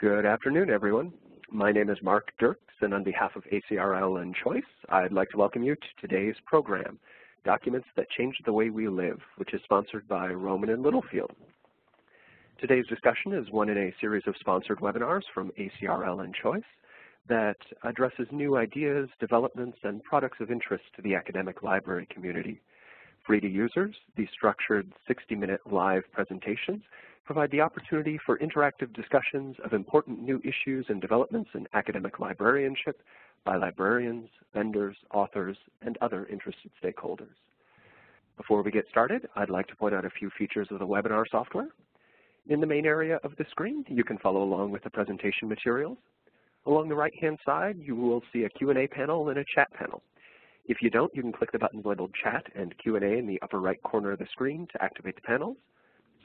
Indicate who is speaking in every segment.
Speaker 1: Good afternoon, everyone. My name is Mark Dirks, and on behalf of ACRL and Choice, I'd like to welcome you to today's program, Documents That Change the Way We Live, which is sponsored by Rowman and Littlefield. Today's discussion is one in a series of sponsored webinars from ACRL and Choice that addresses new ideas, developments, and products of interest to the academic library community. Free to users, these structured 60-minute live presentations provide the opportunity for interactive discussions of important new issues and developments in academic librarianship by librarians, vendors, authors, and other interested stakeholders. Before we get started, I'd like to point out a few features of the webinar software. In the main area of the screen, you can follow along with the presentation materials. Along the right-hand side, you will see a Q&A panel and a chat panel. If you don't, you can click the buttons labeled Chat and Q&A in the upper right corner of the screen to activate the panels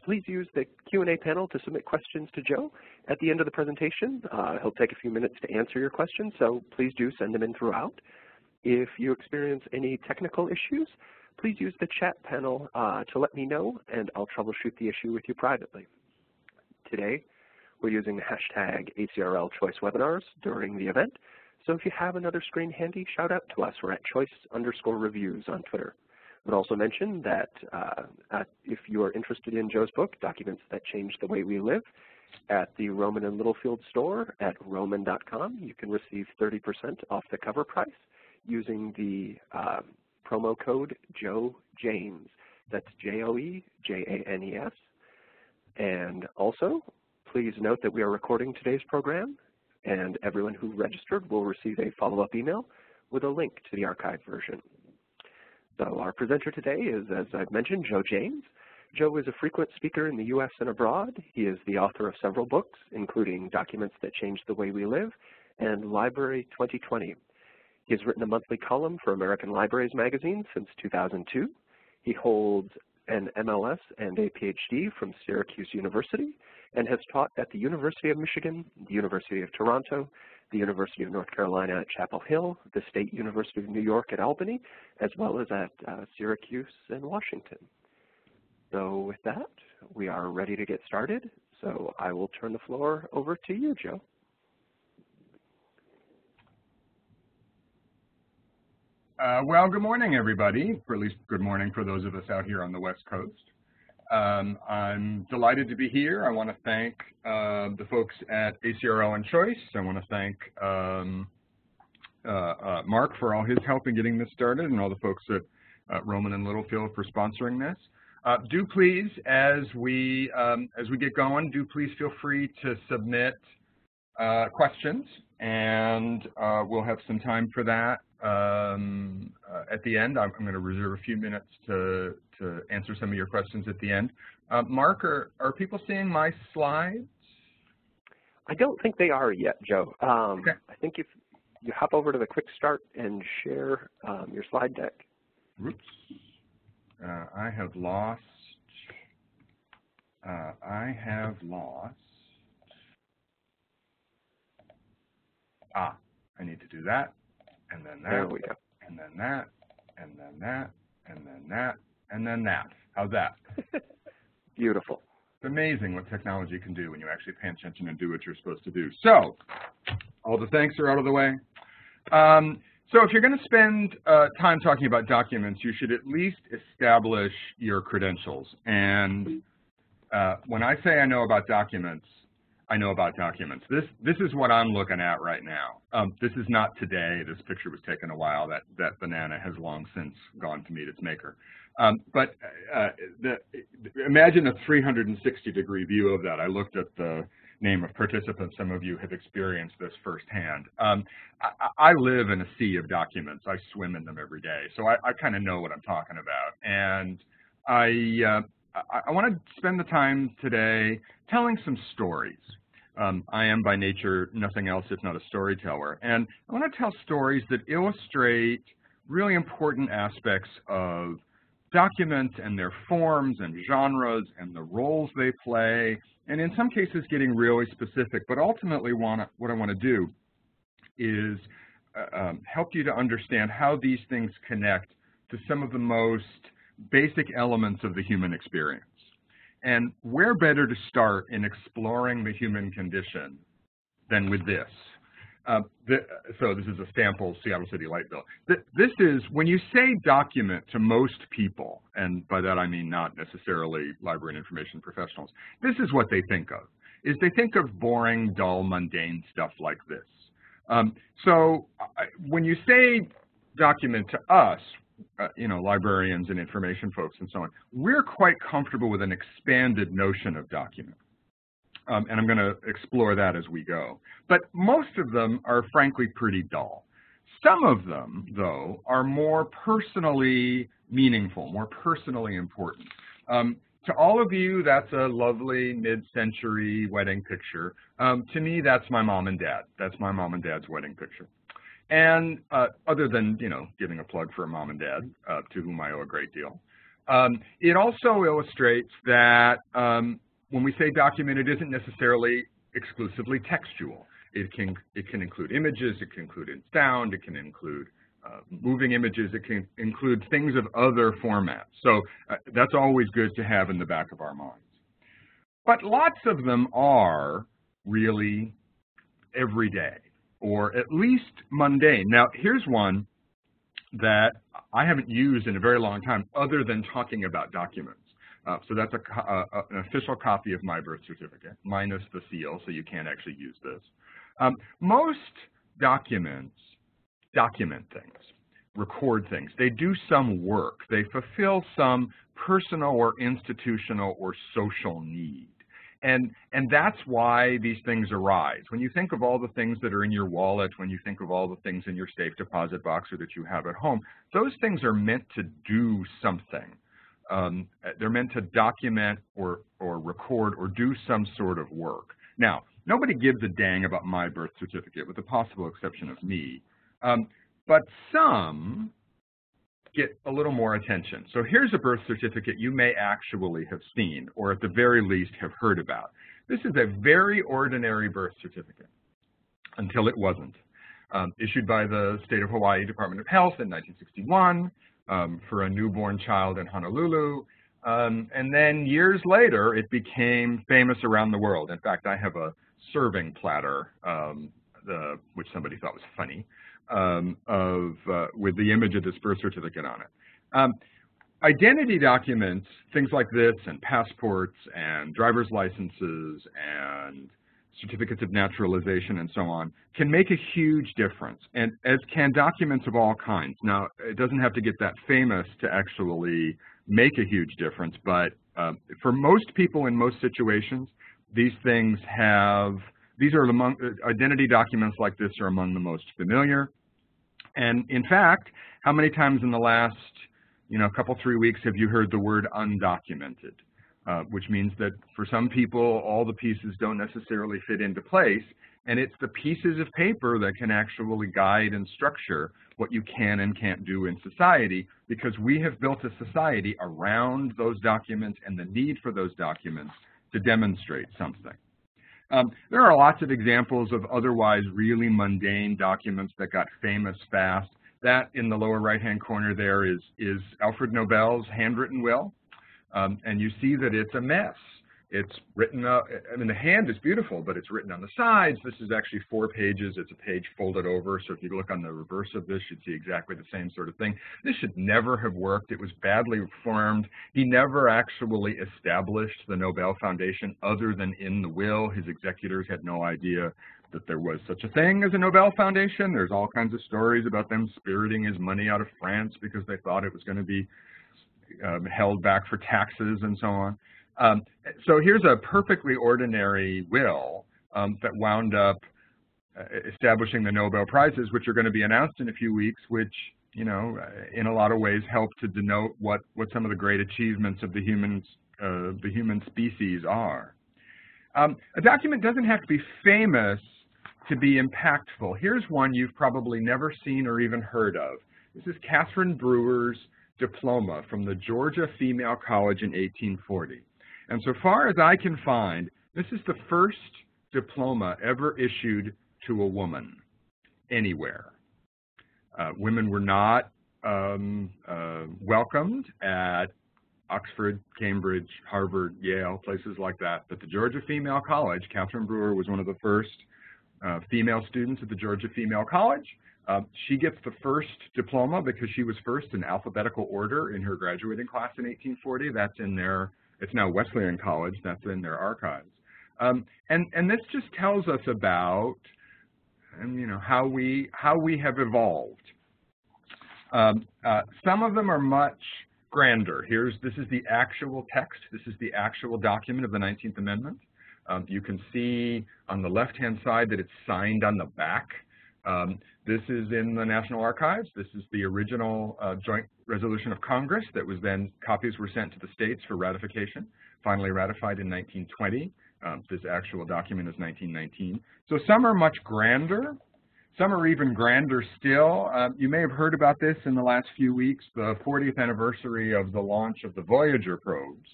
Speaker 1: please use the Q&A panel to submit questions to Joe at the end of the presentation. Uh, he'll take a few minutes to answer your questions, so please do send them in throughout. If you experience any technical issues, please use the chat panel uh, to let me know, and I'll troubleshoot the issue with you privately. Today, we're using the hashtag ACRL Choice Webinars during the event, so if you have another screen handy, shout out to us. We're at choice underscore reviews on Twitter would also mention that uh, if you are interested in Joe's book, Documents That Change the Way We Live, at the Rowman and Littlefield store at rowman.com, you can receive 30% off the cover price using the uh, promo code Joe Janes. That's J-O-E-J-A-N-E-S. And also, please note that we are recording today's program, and everyone who registered will receive a follow-up email with a link to the archived version. So our presenter today is, as I've mentioned, Joe Janes. Joe is a frequent speaker in the U.S. and abroad. He is the author of several books, including Documents That Change the Way We Live and Library 2020. He has written a monthly column for American Libraries magazine since 2002. He holds an MLS and a PhD from Syracuse University and has taught at the University of Michigan, the University of Toronto, the University of North Carolina at Chapel Hill, the State University of New York at Albany, as well as at uh, Syracuse and Washington. So with that, we are ready to get started. So I will turn the floor over to you, Joe.
Speaker 2: Uh, well, good morning, everybody, or at least good morning for those of us out here on the West Coast. Um, I'm delighted to be here. I want to thank uh, the folks at ACRL and Choice. I want to thank um, uh, uh, Mark for all his help in getting this started and all the folks at uh, Rowman and Littlefield for sponsoring this. Uh, do please, as we, um, as we get going, do please feel free to submit uh, questions, and we'll have some time for that um, at the end. I'm, I'm going to reserve a few minutes to, to answer some of your questions at the end. Uh, Mark, are, are people seeing my slides?
Speaker 1: I don't think they are yet, Joe. Um,
Speaker 2: okay.
Speaker 1: I think if you hop over to the quick start and share um, your slide deck.
Speaker 2: Oops. Uh, I have lost, uh, I have lost, ah, I need to do that, and then that,
Speaker 1: there we go.
Speaker 2: and then that, and then that, and then that, and then that. How's that?
Speaker 1: Beautiful.
Speaker 2: It's amazing what technology can do when you actually pay attention and do what you're supposed to do. So, all the thanks are out of the way. Um, so if you're going to spend uh, time talking about documents, you should at least establish your credentials. And uh, when I say I know about documents, I know about documents. This this is what I'm looking at right now. Um, this is not today. This picture was taken a while. That that banana has long since gone to meet its maker. Um, but uh, the, imagine a 360 degree view of that. I looked at the name of participants. Some of you have experienced this firsthand. Um, I, I, live in a sea of documents. I swim in them every day. So I, I kind of know what I'm talking about. And I, uh, I, I want to spend the time today telling some stories. Um, I am by nature nothing else if not a storyteller. And I want to tell stories that illustrate really important aspects of documents and their forms and genres and the roles they play, and in some cases getting really specific. But ultimately wanna, what I want to do is uh, um, help you to understand how these things connect to some of the most basic elements of the human experience. And where better to start in exploring the human condition than with this. Uh, the, so this is a sample Seattle City light bill. this is, when you say document to most people, and by that I mean not necessarily library and information professionals, this is what they think of, is they think of boring, dull, mundane stuff like this. Um, so when you say document to us, uh, you know, librarians and information folks and so on, we're quite comfortable with an expanded notion of document. Um, and I'm going to explore that as we go. But most of them are frankly pretty dull. Some of them, though, are more personally meaningful, more personally important. Um, to all of you, that's a lovely mid-century wedding picture. Um, to me, that's my mom and dad. That's my mom and dad's wedding picture. And uh, other than, you know, giving a plug for a mom and dad, uh, to whom I owe a great deal, um, it also illustrates that um, when we say document, it isn't necessarily exclusively textual. It can, it can include images, it can include sound, it can include uh, moving images, it can include things of other formats. So uh, that's always good to have in the back of our minds. But lots of them are really everyday or at least mundane. Now, here's one that I haven't used in a very long time other than talking about documents. Uh, so that's a, uh, an official copy of my birth certificate, minus the seal, so you can't actually use this. Um, most documents document things, record things. They do some work. They fulfill some personal or institutional or social need. And, and that's why these things arise. When you think of all the things that are in your wallet, when you think of all the things in your safe deposit box or that you have at home, those things are meant to do something. Um, they're meant to document or, or record or do some sort of work. Now, nobody gives a dang about my birth certificate, with the possible exception of me. Um, but some get a little more attention. So here's a birth certificate you may actually have seen, or at the very least have heard about. This is a very ordinary birth certificate, until it wasn't. Um, issued by the State of Hawaii Department of Health in 1961 um, for a newborn child in Honolulu. Um, and then years later, it became famous around the world. In fact, I have a serving platter, um, the, which somebody thought was funny, um, of, uh, with the image of this birth certificate on it. Um, identity documents, things like this, and passports, and driver's licenses, and certificates of naturalization, and so on, can make a huge difference, and as can documents of all kinds. Now, it doesn't have to get that famous to actually make a huge difference, but uh, for most people in most situations, these things have these are among, identity documents like this are among the most familiar. And in fact, how many times in the last, you know, couple, three weeks have you heard the word undocumented? Uh, which means that for some people, all the pieces don't necessarily fit into place, and it's the pieces of paper that can actually guide and structure what you can and can't do in society, because we have built a society around those documents and the need for those documents to demonstrate something. Um, there are lots of examples of otherwise really mundane documents that got famous fast. That in the lower right-hand corner there is, is Alfred Nobel's handwritten will. Um, and you see that it's a mess. It's written, uh, I mean, the hand is beautiful, but it's written on the sides. This is actually four pages. It's a page folded over. So if you look on the reverse of this, you'd see exactly the same sort of thing. This should never have worked. It was badly formed. He never actually established the Nobel Foundation other than in the will. His executors had no idea that there was such a thing as a Nobel Foundation. There's all kinds of stories about them spiriting his money out of France because they thought it was going to be um, held back for taxes and so on. Um, so here's a perfectly ordinary will um, that wound up uh, establishing the Nobel Prizes, which are going to be announced in a few weeks, which, you know, uh, in a lot of ways help to denote what, what some of the great achievements of the, humans, uh, the human species are. Um, a document doesn't have to be famous to be impactful. Here's one you've probably never seen or even heard of. This is Catherine Brewer's diploma from the Georgia Female College in 1840. And so far as I can find, this is the first diploma ever issued to a woman anywhere. Uh, women were not um, uh, welcomed at Oxford, Cambridge, Harvard, Yale, places like that. But the Georgia Female College, Catherine Brewer was one of the first uh, female students at the Georgia Female College. Uh, she gets the first diploma because she was first in alphabetical order in her graduating class in 1840. That's in their, it's now Wesleyan College, that's in their archives. Um, and, and this just tells us about, um, you know, how we, how we have evolved. Um, uh, some of them are much grander. Here's, this is the actual text. This is the actual document of the 19th Amendment. Um, you can see on the left-hand side that it's signed on the back. Um, this is in the National Archives. This is the original uh, joint resolution of Congress that was then, copies were sent to the states for ratification, finally ratified in 1920. Um, this actual document is 1919. So some are much grander. Some are even grander still. Uh, you may have heard about this in the last few weeks, the 40th anniversary of the launch of the Voyager probes,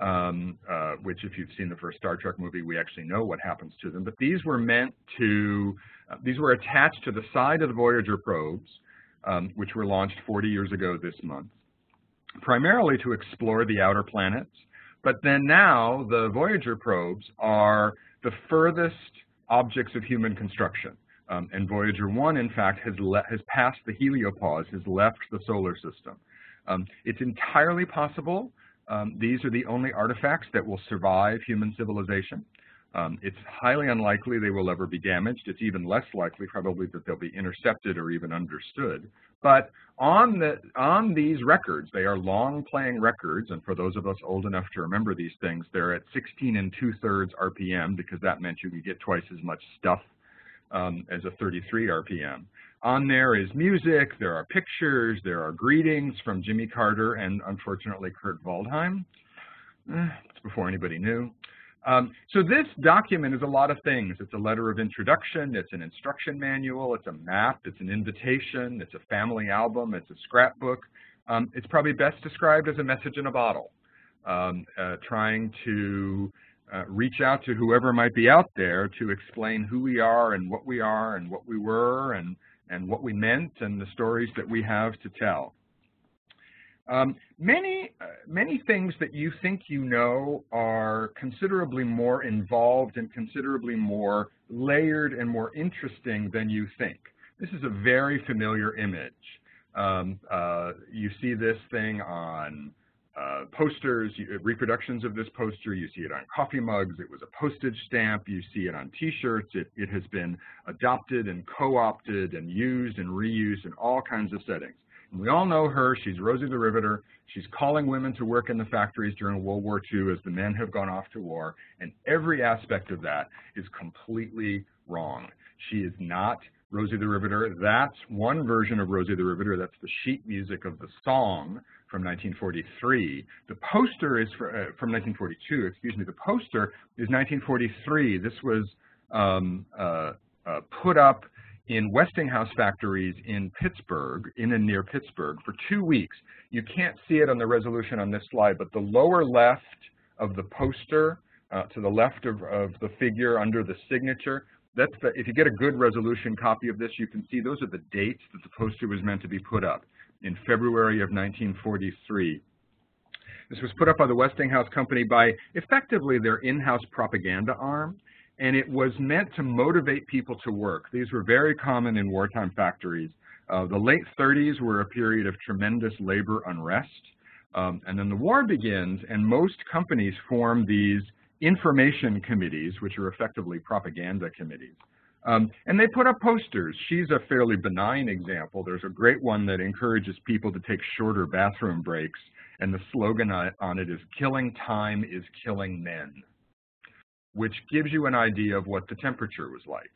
Speaker 2: um, uh, which if you've seen the first Star Trek movie, we actually know what happens to them. But these were meant to, uh, these were attached to the side of the Voyager probes, um, which were launched 40 years ago this month, primarily to explore the outer planets. But then now the Voyager probes are the furthest objects of human construction. Um, and Voyager 1, in fact, has, has passed the heliopause, has left the solar system. Um, it's entirely possible um, these are the only artifacts that will survive human civilization. Um, it's highly unlikely they will ever be damaged. It's even less likely probably that they'll be intercepted or even understood. But on, the, on these records, they are long-playing records, and for those of us old enough to remember these things, they're at 16 and two-thirds RPM because that meant you could get twice as much stuff um, as a 33 RPM. On there is music, there are pictures, there are greetings from Jimmy Carter and unfortunately Kurt Waldheim. Eh, it's before anybody knew. Um, so this document is a lot of things. It's a letter of introduction, it's an instruction manual, it's a map, it's an invitation, it's a family album, it's a scrapbook. Um, it's probably best described as a message in a bottle, um, uh, trying to uh, reach out to whoever might be out there to explain who we are and what we are and what we were and, and what we meant and the stories that we have to tell. Um, many, uh, many things that you think you know are considerably more involved and considerably more layered and more interesting than you think. This is a very familiar image. Um, uh, you see this thing on uh, posters, reproductions of this poster. You see it on coffee mugs. It was a postage stamp. You see it on T-shirts. It, it has been adopted and co-opted and used and reused in all kinds of settings. We all know her. She's Rosie the Riveter. She's calling women to work in the factories during World War II as the men have gone off to war. And every aspect of that is completely wrong. She is not Rosie the Riveter. That's one version of Rosie the Riveter. That's the sheet music of the song from 1943. The poster is for, uh, from 1942, excuse me. The poster is 1943. This was um, uh, uh, put up in Westinghouse factories in Pittsburgh, in and near Pittsburgh, for two weeks. You can't see it on the resolution on this slide, but the lower left of the poster, uh, to the left of, of the figure under the signature, that's the, if you get a good resolution copy of this, you can see those are the dates that the poster was meant to be put up in February of 1943. This was put up by the Westinghouse Company by effectively their in-house propaganda arm, and it was meant to motivate people to work. These were very common in wartime factories. Uh, the late 30s were a period of tremendous labor unrest, um, and then the war begins, and most companies form these information committees, which are effectively propaganda committees. Um, and they put up posters. She's a fairly benign example. There's a great one that encourages people to take shorter bathroom breaks, and the slogan on it is, killing time is killing men, which gives you an idea of what the temperature was like.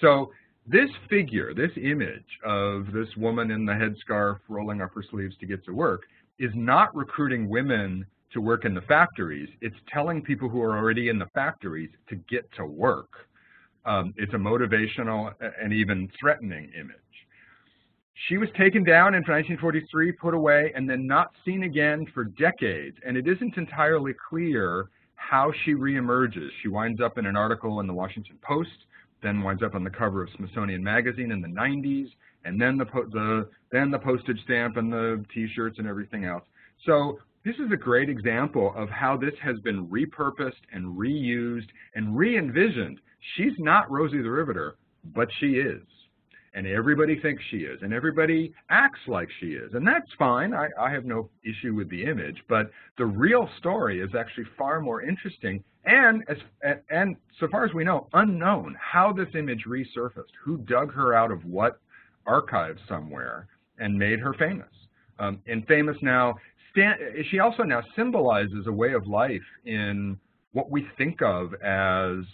Speaker 2: So this figure, this image of this woman in the headscarf rolling up her sleeves to get to work is not recruiting women to work in the factories. It's telling people who are already in the factories to get to work. Um, it's a motivational and even threatening image. She was taken down in 1943, put away, and then not seen again for decades. And it isn't entirely clear how she reemerges. She winds up in an article in the Washington Post, then winds up on the cover of Smithsonian Magazine in the 90s, and then the, the, then the postage stamp and the T-shirts and everything else. So this is a great example of how this has been repurposed and reused and re-envisioned she's not Rosie the Riveter, but she is. And everybody thinks she is, and everybody acts like she is. And that's fine. I, I have no issue with the image, but the real story is actually far more interesting and, as, and so far as we know, unknown how this image resurfaced, who dug her out of what archive somewhere and made her famous. Um, and famous now, she also now symbolizes a way of life in what we think of as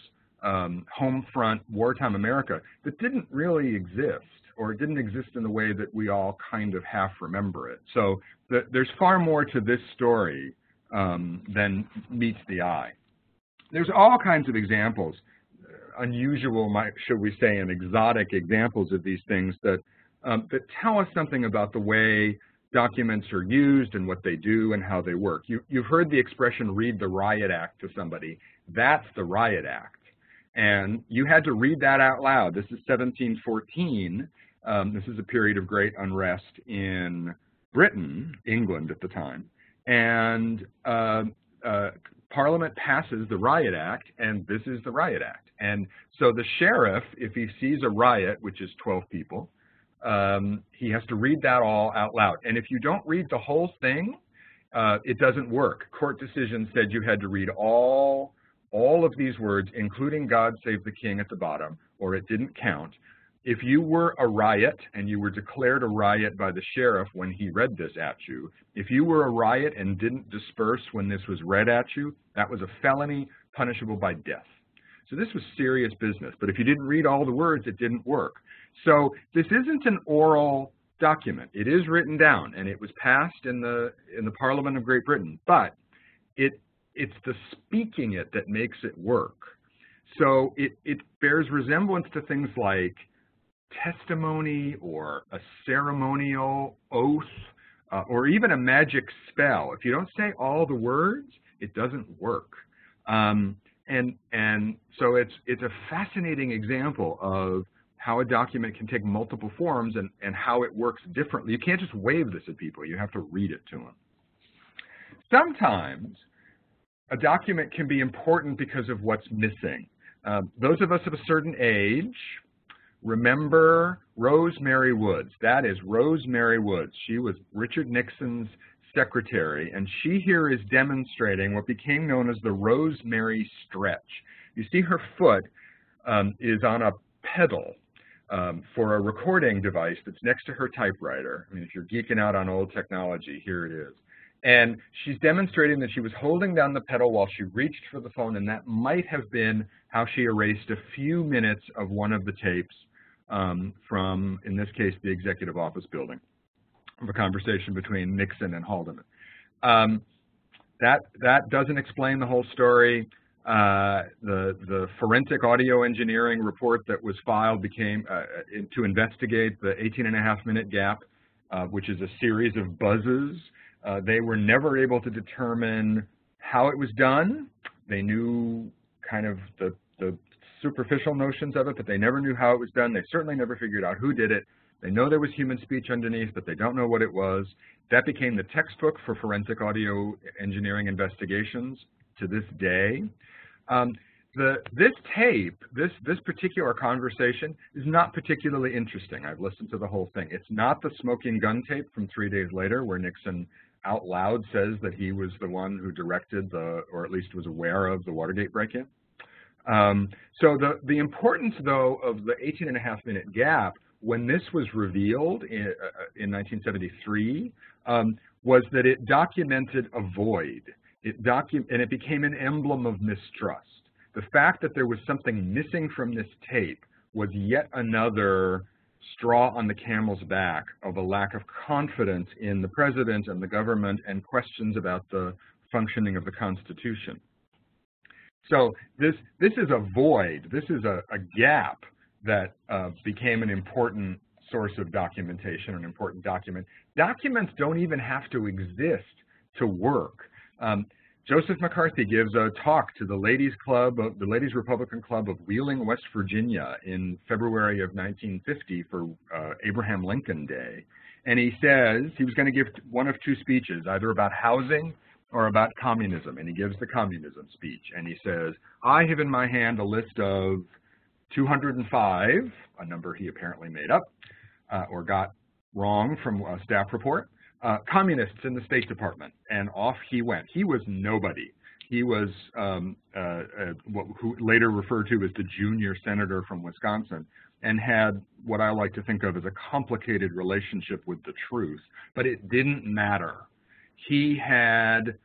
Speaker 2: um, home front wartime America that didn't really exist or it didn't exist in the way that we all kind of half remember it. So the, there's far more to this story um, than meets the eye. There's all kinds of examples, uh, unusual, should we say, and exotic examples of these things that, um, that tell us something about the way documents are used and what they do and how they work. You, you've heard the expression, read the riot act to somebody. That's the riot act. And you had to read that out loud. This is 1714. Um, this is a period of great unrest in Britain, England at the time. And uh, uh, Parliament passes the Riot Act, and this is the Riot Act. And so the sheriff, if he sees a riot, which is 12 people, um, he has to read that all out loud. And if you don't read the whole thing, uh, it doesn't work. Court decision said you had to read all all of these words, including God Save the King at the bottom, or it didn't count. If you were a riot and you were declared a riot by the sheriff when he read this at you, if you were a riot and didn't disperse when this was read at you, that was a felony punishable by death. So this was serious business. But if you didn't read all the words, it didn't work. So this isn't an oral document. It is written down, and it was passed in the in the Parliament of Great Britain. But it it's the speaking it that makes it work. So it, it bears resemblance to things like testimony or a ceremonial oath uh, or even a magic spell. If you don't say all the words, it doesn't work. Um, and and so it's it's a fascinating example of how a document can take multiple forms and, and how it works differently. You can't just wave this at people. You have to read it to them. Sometimes a document can be important because of what's missing. Uh, those of us of a certain age remember Rosemary Woods. That is Rosemary Woods. She was Richard Nixon's secretary, and she here is demonstrating what became known as the Rosemary stretch. You see her foot um, is on a pedal um, for a recording device that's next to her typewriter. I mean, if you're geeking out on old technology, here it is. And she's demonstrating that she was holding down the pedal while she reached for the phone, and that might have been how she erased a few minutes of one of the tapes um, from, in this case, the executive office building of a conversation between Nixon and Haldeman. Um, that, that doesn't explain the whole story. Uh, the, the forensic audio engineering report that was filed became uh, in, to investigate the 18 and a half minute gap, uh, which is a series of buzzes uh, they were never able to determine how it was done. They knew kind of the, the superficial notions of it, but they never knew how it was done. They certainly never figured out who did it. They know there was human speech underneath, but they don't know what it was. That became the textbook for forensic audio engineering investigations to this day. Um, the, this tape, this, this particular conversation is not particularly interesting. I've listened to the whole thing. It's not the smoking gun tape from three days later where Nixon out loud says that he was the one who directed the, or at least was aware of the Watergate break-in. Um, so the, the importance, though, of the 18 and a half minute gap when this was revealed in, uh, in 1973 um, was that it documented a void. It docu and it became an emblem of mistrust. The fact that there was something missing from this tape was yet another straw on the camel's back of a lack of confidence in the president and the government and questions about the functioning of the Constitution. So this, this is a void, this is a, a gap that uh, became an important source of documentation, an important document. Documents don't even have to exist to work. Um, Joseph McCarthy gives a talk to the Ladies Club, the Ladies Republican Club of Wheeling, West Virginia in February of 1950 for uh, Abraham Lincoln Day. And he says he was going to give one of two speeches, either about housing or about communism. And he gives the communism speech. And he says, I have in my hand a list of 205, a number he apparently made up uh, or got wrong from a staff report, uh, communists in the State Department, and off he went. He was nobody. He was um, uh, uh, what, who later referred to as the junior senator from Wisconsin, and had what I like to think of as a complicated relationship with the truth. But it didn't matter. He had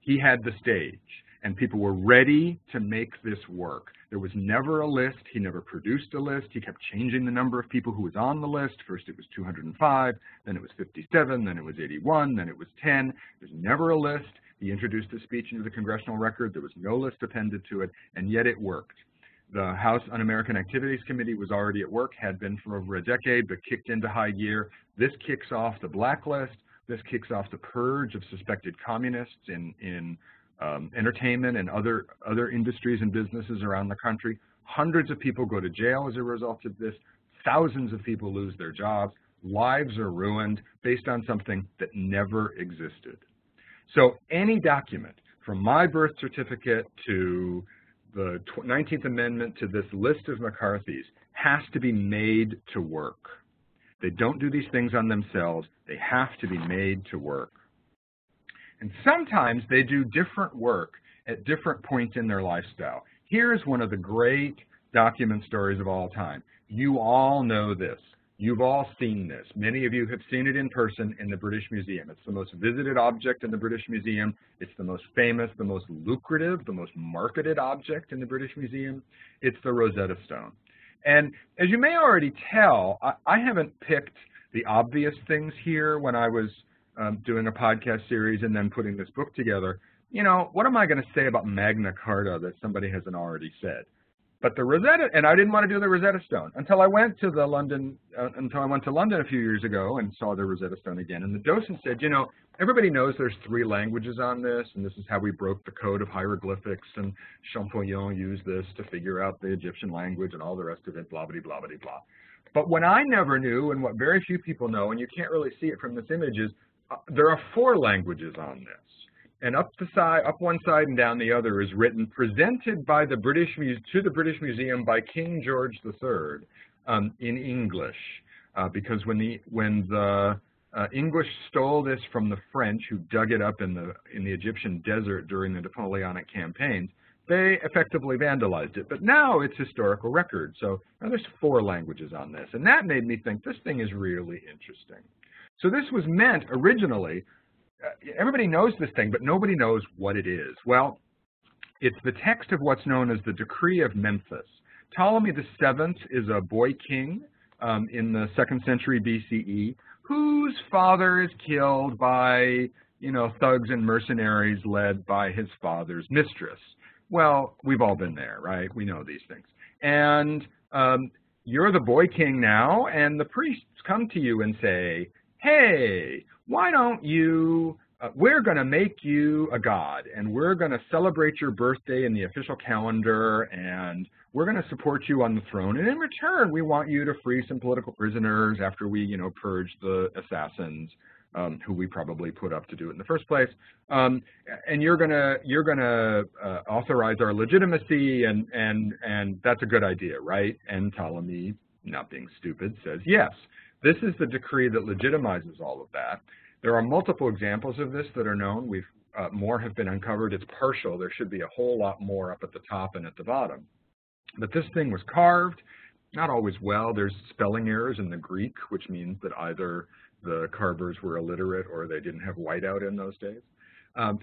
Speaker 2: he had the stage, and people were ready to make this work. There was never a list. He never produced a list. He kept changing the number of people who was on the list. First it was 205, then it was 57, then it was 81, then it was 10. There's never a list. He introduced the speech into the congressional record. There was no list appended to it, and yet it worked. The House Un-American Activities Committee was already at work, had been for over a decade, but kicked into high gear. This kicks off the blacklist. This kicks off the purge of suspected communists in, in um, entertainment and other, other industries and businesses around the country. Hundreds of people go to jail as a result of this. Thousands of people lose their jobs. Lives are ruined based on something that never existed. So any document, from my birth certificate to the 19th Amendment to this list of McCarthy's, has to be made to work. They don't do these things on themselves. They have to be made to work. And sometimes they do different work at different points in their lifestyle. Here's one of the great document stories of all time. You all know this. You've all seen this. Many of you have seen it in person in the British Museum. It's the most visited object in the British Museum. It's the most famous, the most lucrative, the most marketed object in the British Museum. It's the Rosetta Stone. And as you may already tell, I, I haven't picked the obvious things here when I was um, doing a podcast series and then putting this book together, you know, what am I going to say about Magna Carta that somebody hasn't already said? But the Rosetta, and I didn't want to do the Rosetta Stone until I went to the London, uh, until I went to London a few years ago and saw the Rosetta Stone again. And the docent said, you know, everybody knows there's three languages on this, and this is how we broke the code of hieroglyphics, and Champollion used this to figure out the Egyptian language and all the rest of it, blah, blah, blah, blah, blah. But what I never knew, and what very few people know, and you can't really see it from this image, is there are four languages on this. And up the side, up one side and down the other is written, presented by the British to the British Museum by King George III um, in English, uh, because when the when the uh, English stole this from the French, who dug it up in the in the Egyptian desert during the Napoleonic campaigns, they effectively vandalized it. But now it's historical record. So now there's four languages on this, and that made me think this thing is really interesting. So this was meant originally, uh, everybody knows this thing, but nobody knows what it is. Well, it's the text of what's known as the Decree of Memphis. Ptolemy VII is a boy king um, in the second century BCE whose father is killed by, you know, thugs and mercenaries led by his father's mistress. Well, we've all been there, right? We know these things. And um, you're the boy king now, and the priests come to you and say, hey, why don't you, uh, we're going to make you a god, and we're going to celebrate your birthday in the official calendar, and we're going to support you on the throne, and in return, we want you to free some political prisoners after we, you know, purge the assassins, um, who we probably put up to do it in the first place. Um, and you're gonna you're gonna uh, authorize our legitimacy, and and and that's a good idea, right? And Ptolemy, not being stupid, says yes. This is the decree that legitimizes all of that. There are multiple examples of this that are known. We've uh, more have been uncovered. It's partial. There should be a whole lot more up at the top and at the bottom. But this thing was carved, not always well. There's spelling errors in the Greek, which means that either the carvers were illiterate or they didn't have whiteout in those days. Um,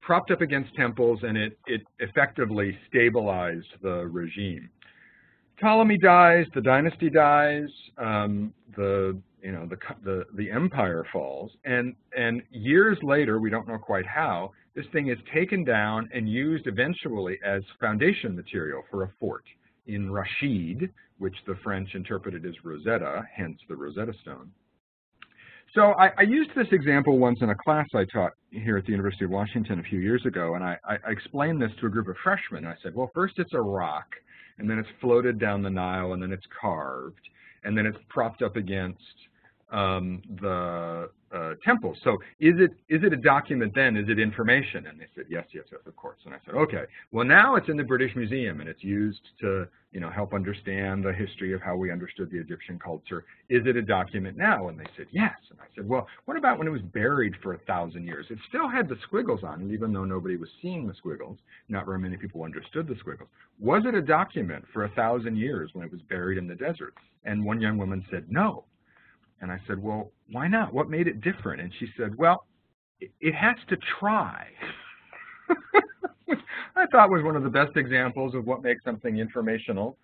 Speaker 2: propped up against temples, and it, it effectively stabilized the regime. Ptolemy dies, the dynasty dies, um, the you know the, the the empire falls, and and years later, we don't know quite how, this thing is taken down and used eventually as foundation material for a fort in Rashid, which the French interpreted as Rosetta, hence the Rosetta Stone. So I, I, used this example once in a class I taught here at the University of Washington a few years ago, and I, I explained this to a group of freshmen. I said, well, first it's a rock, and then it's floated down the Nile, and then it's carved, and then it's propped up against um, the uh, temple. So is it is it a document then? Is it information? And they said, yes, yes, yes, of course. And I said, okay. Well, now it's in the British Museum, and it's used to you know help understand the history of how we understood the Egyptian culture. Is it a document now? And they said, yes. And I said, well, what about when it was buried for a thousand years? It still had the squiggles on it, even though nobody was seeing the squiggles. Not very many people understood the squiggles. Was it a document for a thousand years when it was buried in the desert? And one young woman said, no. And I said, well, why not? What made it different? And she said, well, it has to try. I thought was one of the best examples of what makes something informational,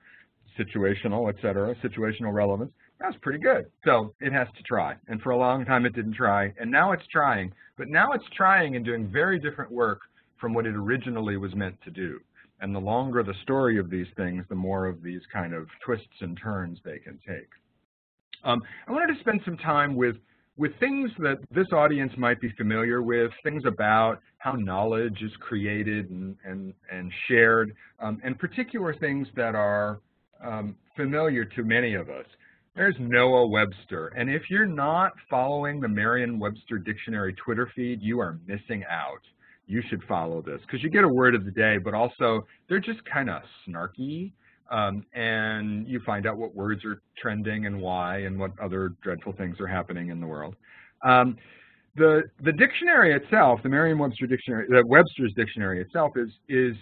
Speaker 2: situational, et cetera, situational relevance. That's pretty good. So it has to try. And for a long time it didn't try. And now it's trying. But now it's trying and doing very different work from what it originally was meant to do. And the longer the story of these things, the more of these kind of twists and turns they can take. Um, I wanted to spend some time with with things that this audience might be familiar with, things about how knowledge is created and, and, and shared, um, and particular things that are um, familiar to many of us. There's Noah Webster, and if you're not following the Merriam-Webster Dictionary Twitter feed, you are missing out. You should follow this, because you get a word of the day, but also they're just kind of snarky, um, and you find out what words are trending and why and what other dreadful things are happening in the world. Um, the, the dictionary itself, the Merriam-Webster dictionary, the Webster's dictionary itself is, is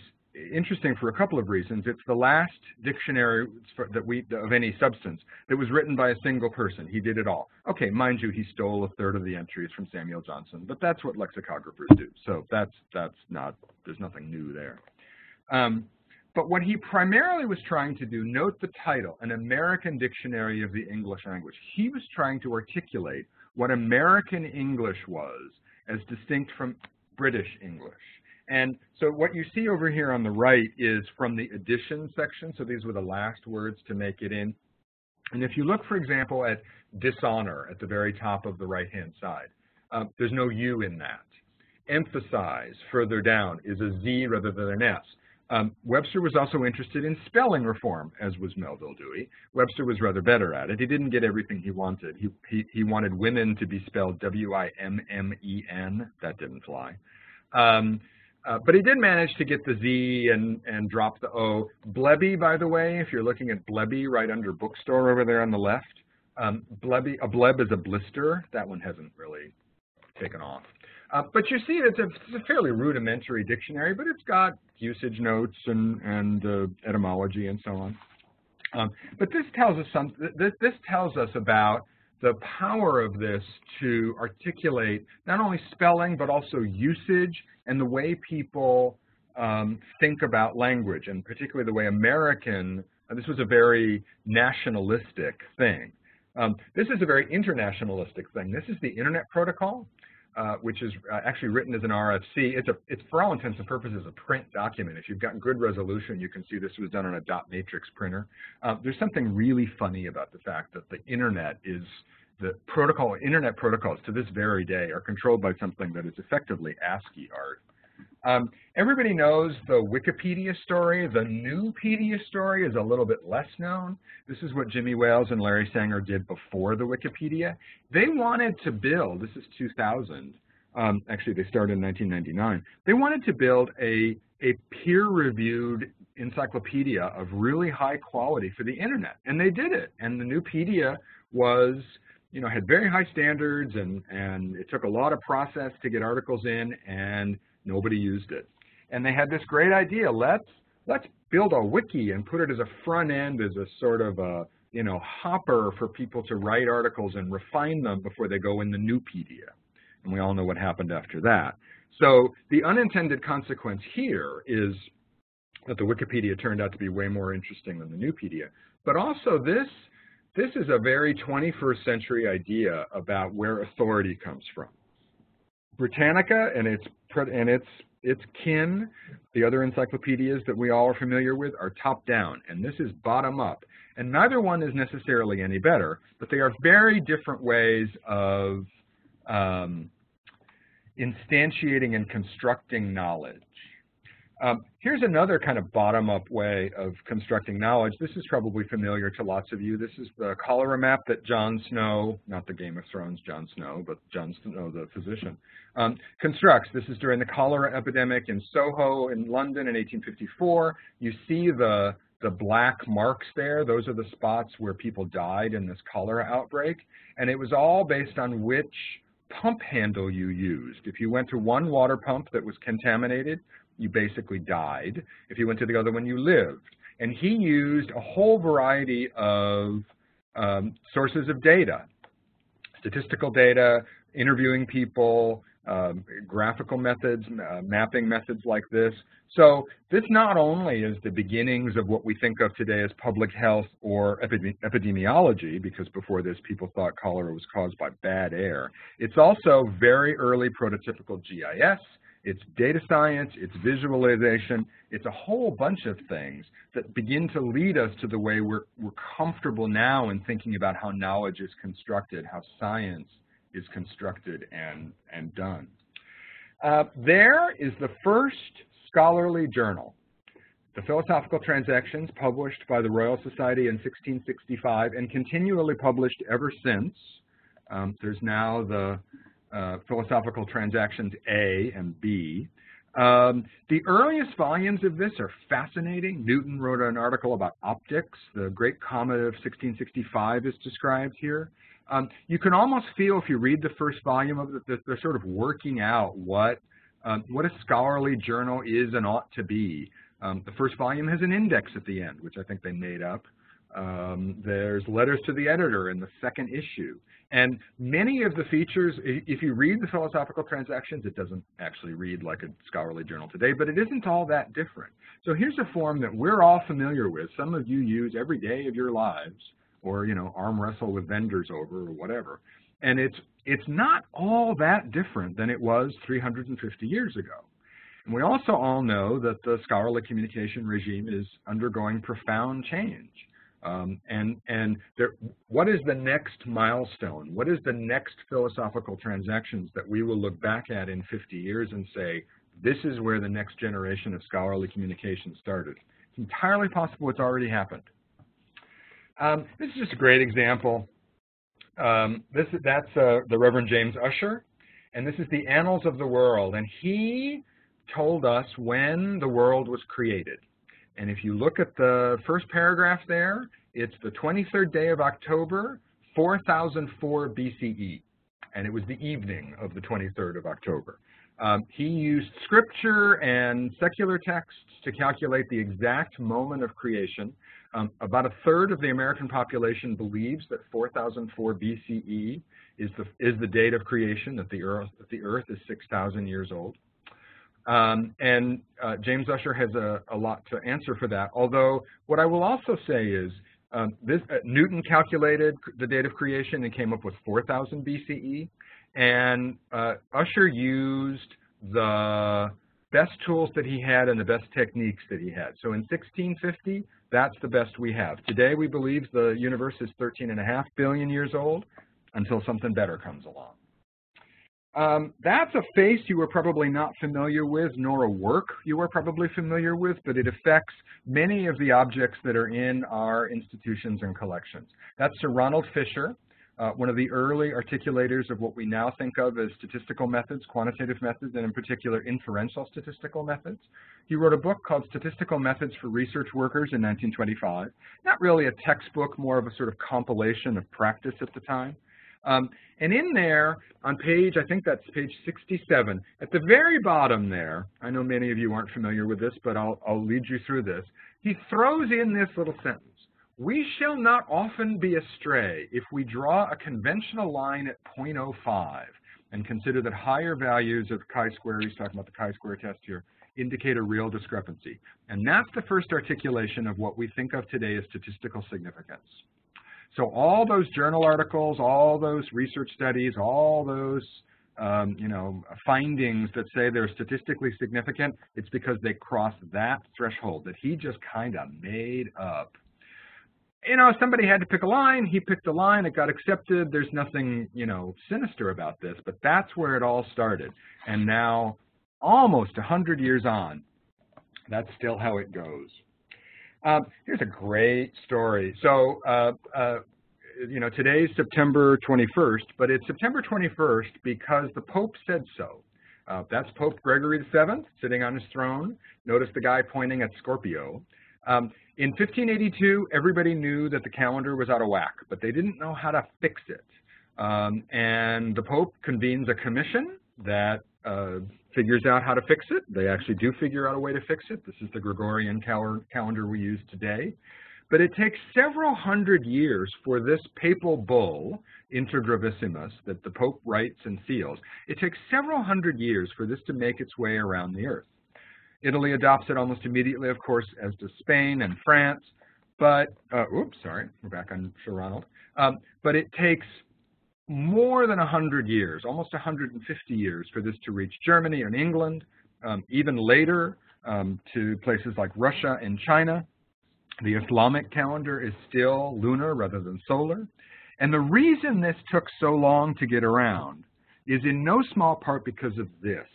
Speaker 2: interesting for a couple of reasons. It's the last dictionary that we, of any substance that was written by a single person. He did it all. Okay, mind you, he stole a third of the entries from Samuel Johnson, but that's what lexicographers do. So that's, that's not, there's nothing new there. Um, but what he primarily was trying to do, note the title, An American Dictionary of the English Language. He was trying to articulate what American English was as distinct from British English. And so what you see over here on the right is from the edition section. So these were the last words to make it in. And if you look, for example, at dishonor at the very top of the right-hand side, uh, there's no U in that. Emphasize further down is a Z rather than an S. Um, Webster was also interested in spelling reform, as was Melvil Dewey. Webster was rather better at it. He didn't get everything he wanted. He, he, he wanted women to be spelled W-I-M-M-E-N. That didn't fly. Um, uh, but he did manage to get the Z and, and drop the O. Blebby, by the way, if you're looking at Blebby right under bookstore over there on the left, um, Blebby, a bleb is a blister. That one hasn't really taken off. Uh, but you see it's a, it's a, fairly rudimentary dictionary, but it's got usage notes and, and uh, etymology and so on. Um, but this tells us some, this, this tells us about the power of this to articulate not only spelling but also usage and the way people um, think about language, and particularly the way American, this was a very nationalistic thing. Um, this is a very internationalistic thing. This is the Internet Protocol. Uh, which is uh, actually written as an RFC. It's, a, it's for all intents and purposes a print document. If you've got good resolution, you can see this was done on a dot matrix printer. Uh, there's something really funny about the fact that the internet is the protocol, internet protocols to this very day are controlled by something that is effectively ASCII art. Um, everybody knows the Wikipedia story. The Nupedia story is a little bit less known. This is what Jimmy Wales and Larry Sanger did before the Wikipedia. They wanted to build, this is 2000, um, actually they started in 1999. They wanted to build a, a peer-reviewed encyclopedia of really high quality for the internet, and they did it. And the Nupedia was you know, had very high standards and, and it took a lot of process to get articles in and Nobody used it. And they had this great idea, let's, let's build a wiki and put it as a front end, as a sort of a, you know, hopper for people to write articles and refine them before they go in the Nupedia. And we all know what happened after that. So the unintended consequence here is that the Wikipedia turned out to be way more interesting than the Nupedia. But also this, this is a very 21st century idea about where authority comes from. Britannica and its and its its kin, the other encyclopedias that we all are familiar with, are top down, and this is bottom up. And neither one is necessarily any better, but they are very different ways of um, instantiating and constructing knowledge. Um, here's another kind of bottom-up way of constructing knowledge. This is probably familiar to lots of you. This is the cholera map that John Snow, not the Game of Thrones Jon Snow, but John Snow, the physician, um, constructs. This is during the cholera epidemic in Soho in London in 1854. You see the the black marks there, those are the spots where people died in this cholera outbreak. And it was all based on which pump handle you used. If you went to one water pump that was contaminated, you basically died. If you went to the other one, you lived. And he used a whole variety of um, sources of data, statistical data, interviewing people, um, graphical methods, uh, mapping methods like this. So this not only is the beginnings of what we think of today as public health or epidemiology, because before this people thought cholera was caused by bad air, it's also very early prototypical GIS, it's data science, it's visualization, it's a whole bunch of things that begin to lead us to the way we're, we're comfortable now in thinking about how knowledge is constructed, how science is constructed and, and done. Uh, there is the first scholarly journal, the Philosophical Transactions, published by the Royal Society in 1665 and continually published ever since. Um, there's now the uh, Philosophical Transactions A and B. Um, the earliest volumes of this are fascinating. Newton wrote an article about optics. The Great Comet of 1665 is described here. Um, you can almost feel if you read the first volume of it that they're sort of working out what um, what a scholarly journal is and ought to be. Um, the first volume has an index at the end, which I think they made up. Um, there's letters to the editor in the second issue. And many of the features, if you read the Philosophical Transactions, it doesn't actually read like a scholarly journal today, but it isn't all that different. So here's a form that we're all familiar with. Some of you use every day of your lives or you know arm wrestle with vendors over or whatever. And it's it's not all that different than it was 350 years ago. And we also all know that the scholarly communication regime is undergoing profound change. Um, and and there, what is the next milestone? What is the next philosophical transactions that we will look back at in 50 years and say, this is where the next generation of scholarly communication started? It's entirely possible it's already happened. Um, this is just a great example. Um, this that's uh, the Reverend James Ussher, and this is the Annals of the World, and he told us when the world was created. And if you look at the first paragraph there, it's the 23rd day of October, 4004 BCE, and it was the evening of the 23rd of October. Um, he used scripture and secular texts to calculate the exact moment of creation, um, about a third of the American population believes that 4004 BCE is the, is the date of creation, that the Earth, that the earth is 6,000 years old. Um, and uh, James Ussher has a, a, lot to answer for that. Although what I will also say is um, this, uh, Newton calculated the date of creation and came up with 4000 BCE. And uh, Ussher used the best tools that he had and the best techniques that he had. So in 1650, that's the best we have. Today, we believe the universe is 13.5 billion years old until something better comes along. Um, that's a face you are probably not familiar with, nor a work you are probably familiar with, but it affects many of the objects that are in our institutions and collections. That's Sir Ronald Fisher, uh, one of the early articulators of what we now think of as statistical methods, quantitative methods, and in particular inferential statistical methods. He wrote a book called Statistical Methods for Research Workers in 1925. Not really a textbook, more of a sort of compilation of practice at the time. Um, and in there, on page, I think that's page 67, at the very bottom there, I know many of you aren't familiar with this, but I'll, I'll lead you through this. He throws in this little sentence. We shall not often be astray if we draw a conventional line at 0.05 and consider that higher values of chi-square, he's talking about the chi-square test here, indicate a real discrepancy. And that's the first articulation of what we think of today as statistical significance. So all those journal articles, all those research studies, all those um, you know, findings that say they're statistically significant, it's because they cross that threshold that he just kind of made up. You know, somebody had to pick a line. He picked a line. It got accepted. There's nothing, you know, sinister about this, but that's where it all started. And now almost 100 years on, That's still how it goes. Um, here's a great story. So, uh, uh, you know, today's September 21st, but it's September 21st because the Pope said so. Uh, that's Pope Gregory VII sitting on his throne. Notice the guy pointing at Scorpio. Um, in 1582, everybody knew that the calendar was out of whack, but they didn't know how to fix it. Um, and the Pope convenes a commission that uh, figures out how to fix it. They actually do figure out a way to fix it. This is the Gregorian cal calendar we use today. But it takes several hundred years for this papal bull, Inter Gravissimas, that the Pope writes and seals, it takes several hundred years for this to make its way around the earth. Italy adopts it almost immediately, of course, as does Spain and France. But, uh, oops, sorry, we're back on Sir Ronald. Um, but it takes more than 100 years, almost 150 years for this to reach Germany and England, um, even later um, to places like Russia and China. The Islamic calendar is still lunar rather than solar. And the reason this took so long to get around is in no small part because of this.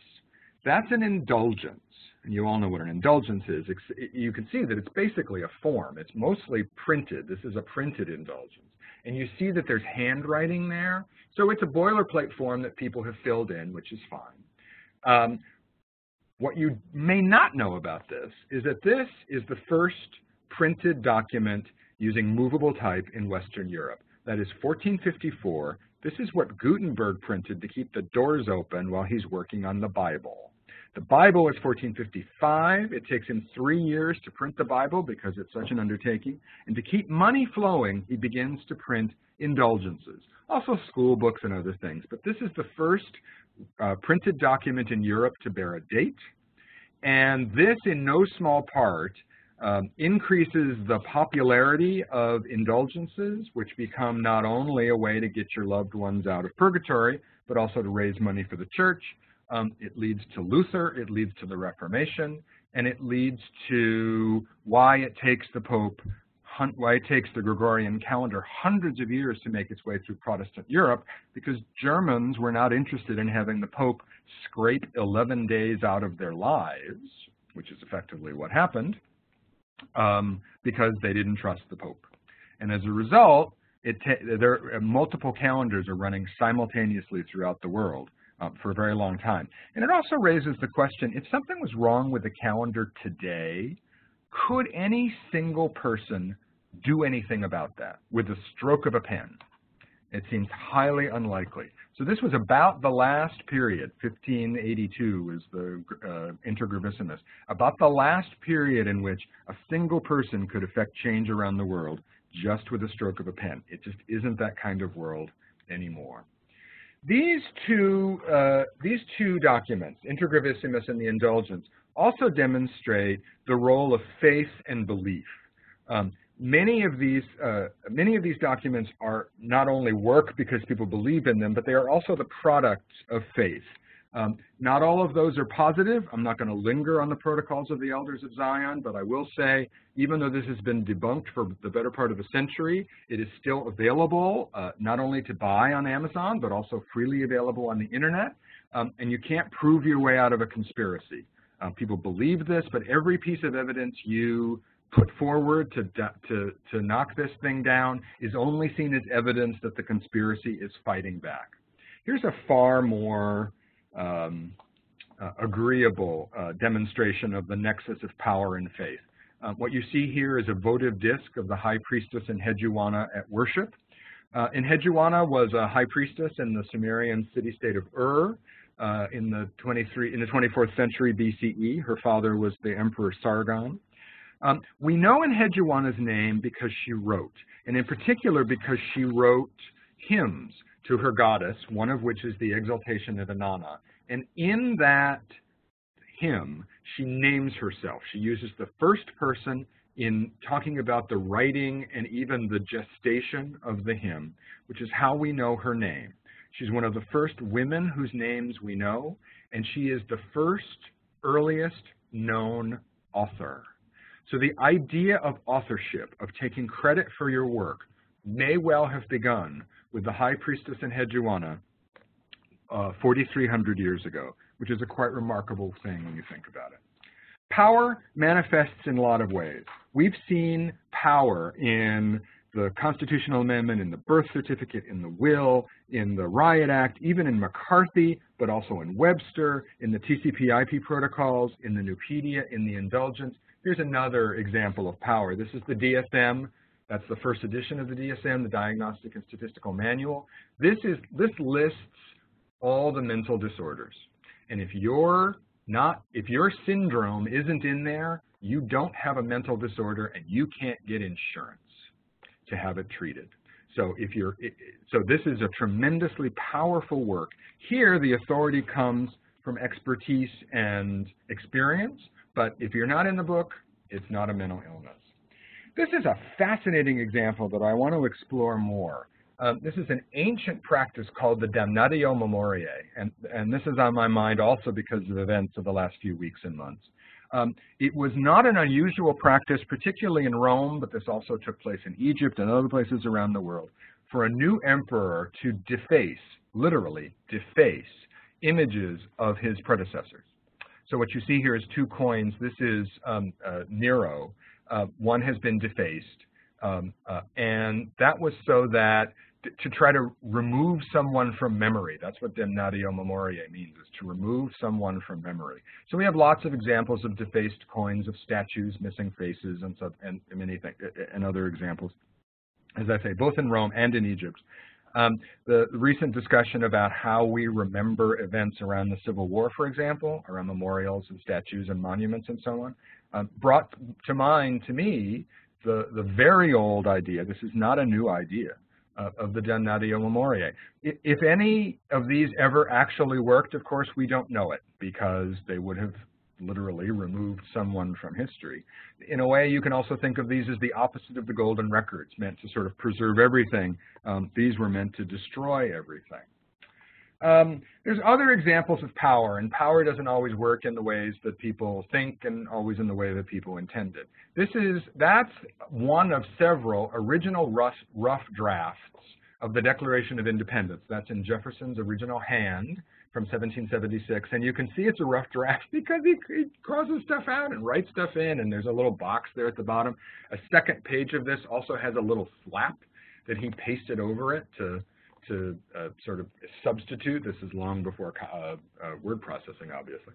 Speaker 2: That's an indulgence. And you all know what an indulgence is. You can see that it's basically a form. It's mostly printed. This is a printed indulgence and you see that there's handwriting there. So it's a boilerplate form that people have filled in, which is fine. Um, what you may not know about this is that this is the first printed document using movable type in Western Europe. That is 1454. This is what Gutenberg printed to keep the doors open while he's working on the Bible. The Bible is 1455. It takes him three years to print the Bible because it's such an undertaking. And to keep money flowing, he begins to print indulgences, also school books and other things. But this is the first uh, printed document in Europe to bear a date. And this, in no small part, um, increases the popularity of indulgences, which become not only a way to get your loved ones out of purgatory, but also to raise money for the church, um, it leads to Luther, it leads to the Reformation, and it leads to why it takes the Pope, why it takes the Gregorian calendar hundreds of years to make its way through Protestant Europe, because Germans were not interested in having the Pope scrape 11 days out of their lives, which is effectively what happened, um, because they didn't trust the Pope. And as a result, there, multiple calendars are running simultaneously throughout the world uh, for a very long time. And it also raises the question, if something was wrong with the calendar today, could any single person do anything about that with the stroke of a pen? It seems highly unlikely. So this was about the last period, 1582 is the uh, Inter Gravissimas, about the last period in which a single person could affect change around the world just with a stroke of a pen. It just isn't that kind of world anymore. These two, uh, these two documents, Inter Gravissimas and the Indulgence, also demonstrate the role of faith and belief. Um, many of these uh, many of these documents are not only work because people believe in them, but they are also the products of faith. Um, not all of those are positive. I'm not going to linger on the protocols of the elders of Zion, but I will say, even though this has been debunked for the better part of a century, it is still available, uh, not only to buy on Amazon, but also freely available on the internet. Um, and you can't prove your way out of a conspiracy. Uh, people believe this, but every piece of evidence you put forward to, to, to knock this thing down is only seen as evidence that the conspiracy is fighting back. Here's a far more um, uh, agreeable uh, demonstration of the nexus of power and faith. Uh, what you see here is a votive disc of the high priestess Enheduanna at worship. Uh, Enheduanna was a high priestess in the Sumerian city-state of Ur uh, in the 23 in the 24th century BCE. Her father was the Emperor Sargon. Um, we know in Enheduanna's name because she wrote, and in particular because she wrote hymns to her goddess, one of which is the exaltation of Inanna. And in that hymn, she names herself. She uses the first person in talking about the writing and even the gestation of the hymn, which is how we know her name. She's one of the first women whose names we know, and she is the first earliest known author. So the idea of authorship, of taking credit for your work, may well have begun with the high priestess in Enheduanna uh, 4,300 years ago, which is a quite remarkable thing when you think about it. power manifests in a lot of ways. We've seen power in the constitutional amendment, in the birth certificate, in the will, in the Riot Act, even in McCarthy, but also in Webster, in the TCP IP protocols, in the Nupedia, in the indulgence. Here's another example of power. This is the DSM. That's the first edition of the DSM, the Diagnostic and Statistical Manual. This, is, this lists all the mental disorders. And if your not if your syndrome isn't in there, you don't have a mental disorder and you can't get insurance to have it treated. So if you're, so this is a tremendously powerful work. Here, the authority comes from expertise and experience, but if you're not in the book, it's not a mental illness. This is a fascinating example that I want to explore more. Um, this is an ancient practice called the damnatio memoriae, and, and this is on my mind also because of events of the last few weeks and months. Um, it was not an unusual practice, particularly in Rome, but this also took place in Egypt and other places around the world, for a new emperor to deface, literally deface, images of his predecessors. So what you see here is two coins. This is um, uh, Nero. Uh, one has been defaced, um, uh, and that was so that to try to remove someone from memory. That's what damnatio memoriae means, is to remove someone from memory. So we have lots of examples of defaced coins of statues missing faces and, so, and, many things, and other examples, as I say, both in Rome and in Egypt. Um, the, recent discussion about how we remember events around the Civil War, for example, around memorials and statues and monuments and so on, um, brought to mind to me the, the very old idea, this is not a new idea, of the Damnatio Memoriae. If any of these ever actually worked, of course, we don't know it because they would have literally removed someone from history. In a way, you can also think of these as the opposite of the golden records, meant to sort of preserve everything. Um, these were meant to destroy everything. Um, there's other examples of power, and power doesn't always work in the ways that people think and always in the way that people intended. This is, that's one of several original rough, rough drafts of the Declaration of Independence. That's in Jefferson's original hand from 1776, and you can see it's a rough draft because he, he crosses stuff out and writes stuff in, and there's a little box there at the bottom. A second page of this also has a little flap that he pasted over it to to uh, sort of substitute. This is long before uh, uh, word processing, obviously.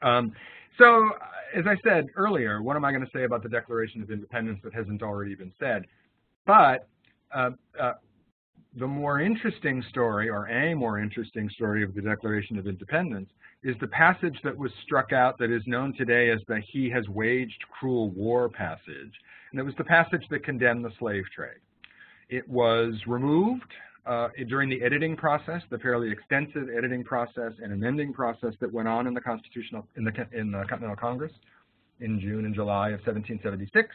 Speaker 2: Um, so as I said earlier, what am I going to say about the Declaration of Independence that hasn't already been said? But uh, uh, the more interesting story, or a more interesting story of the Declaration of Independence, is the passage that was struck out that is known today as the he has waged cruel war passage. And it was the passage that condemned the slave trade. It was removed uh, during the editing process, the fairly extensive editing process and amending process that went on in the constitutional in the in the Continental Congress in June and July of 1776.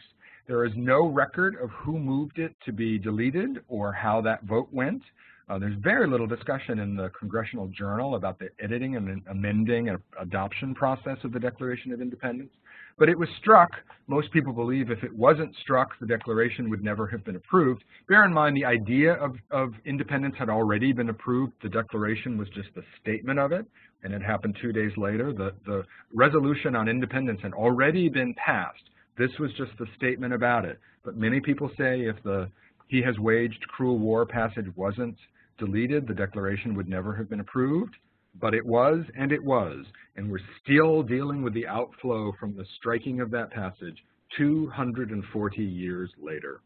Speaker 2: There is no record of who moved it to be deleted or how that vote went. Uh, there's very little discussion in the Congressional Journal about the editing and amending and adoption process of the Declaration of Independence. But it was struck. Most people believe if it wasn't struck, the Declaration would never have been approved. Bear in mind the idea of, of independence had already been approved. The Declaration was just the statement of it, and it happened two days later. The, the resolution on independence had already been passed. This was just the statement about it. But many people say if the he has waged cruel war passage wasn't deleted, the Declaration would never have been approved. But it was, and it was, and we're still dealing with the outflow from the striking of that passage 240 years later.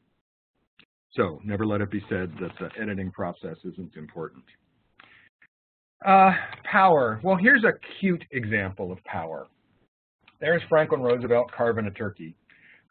Speaker 2: So never let it be said that the editing process isn't important. Uh, power. Well, here's a cute example of power. There's Franklin Roosevelt carving a turkey.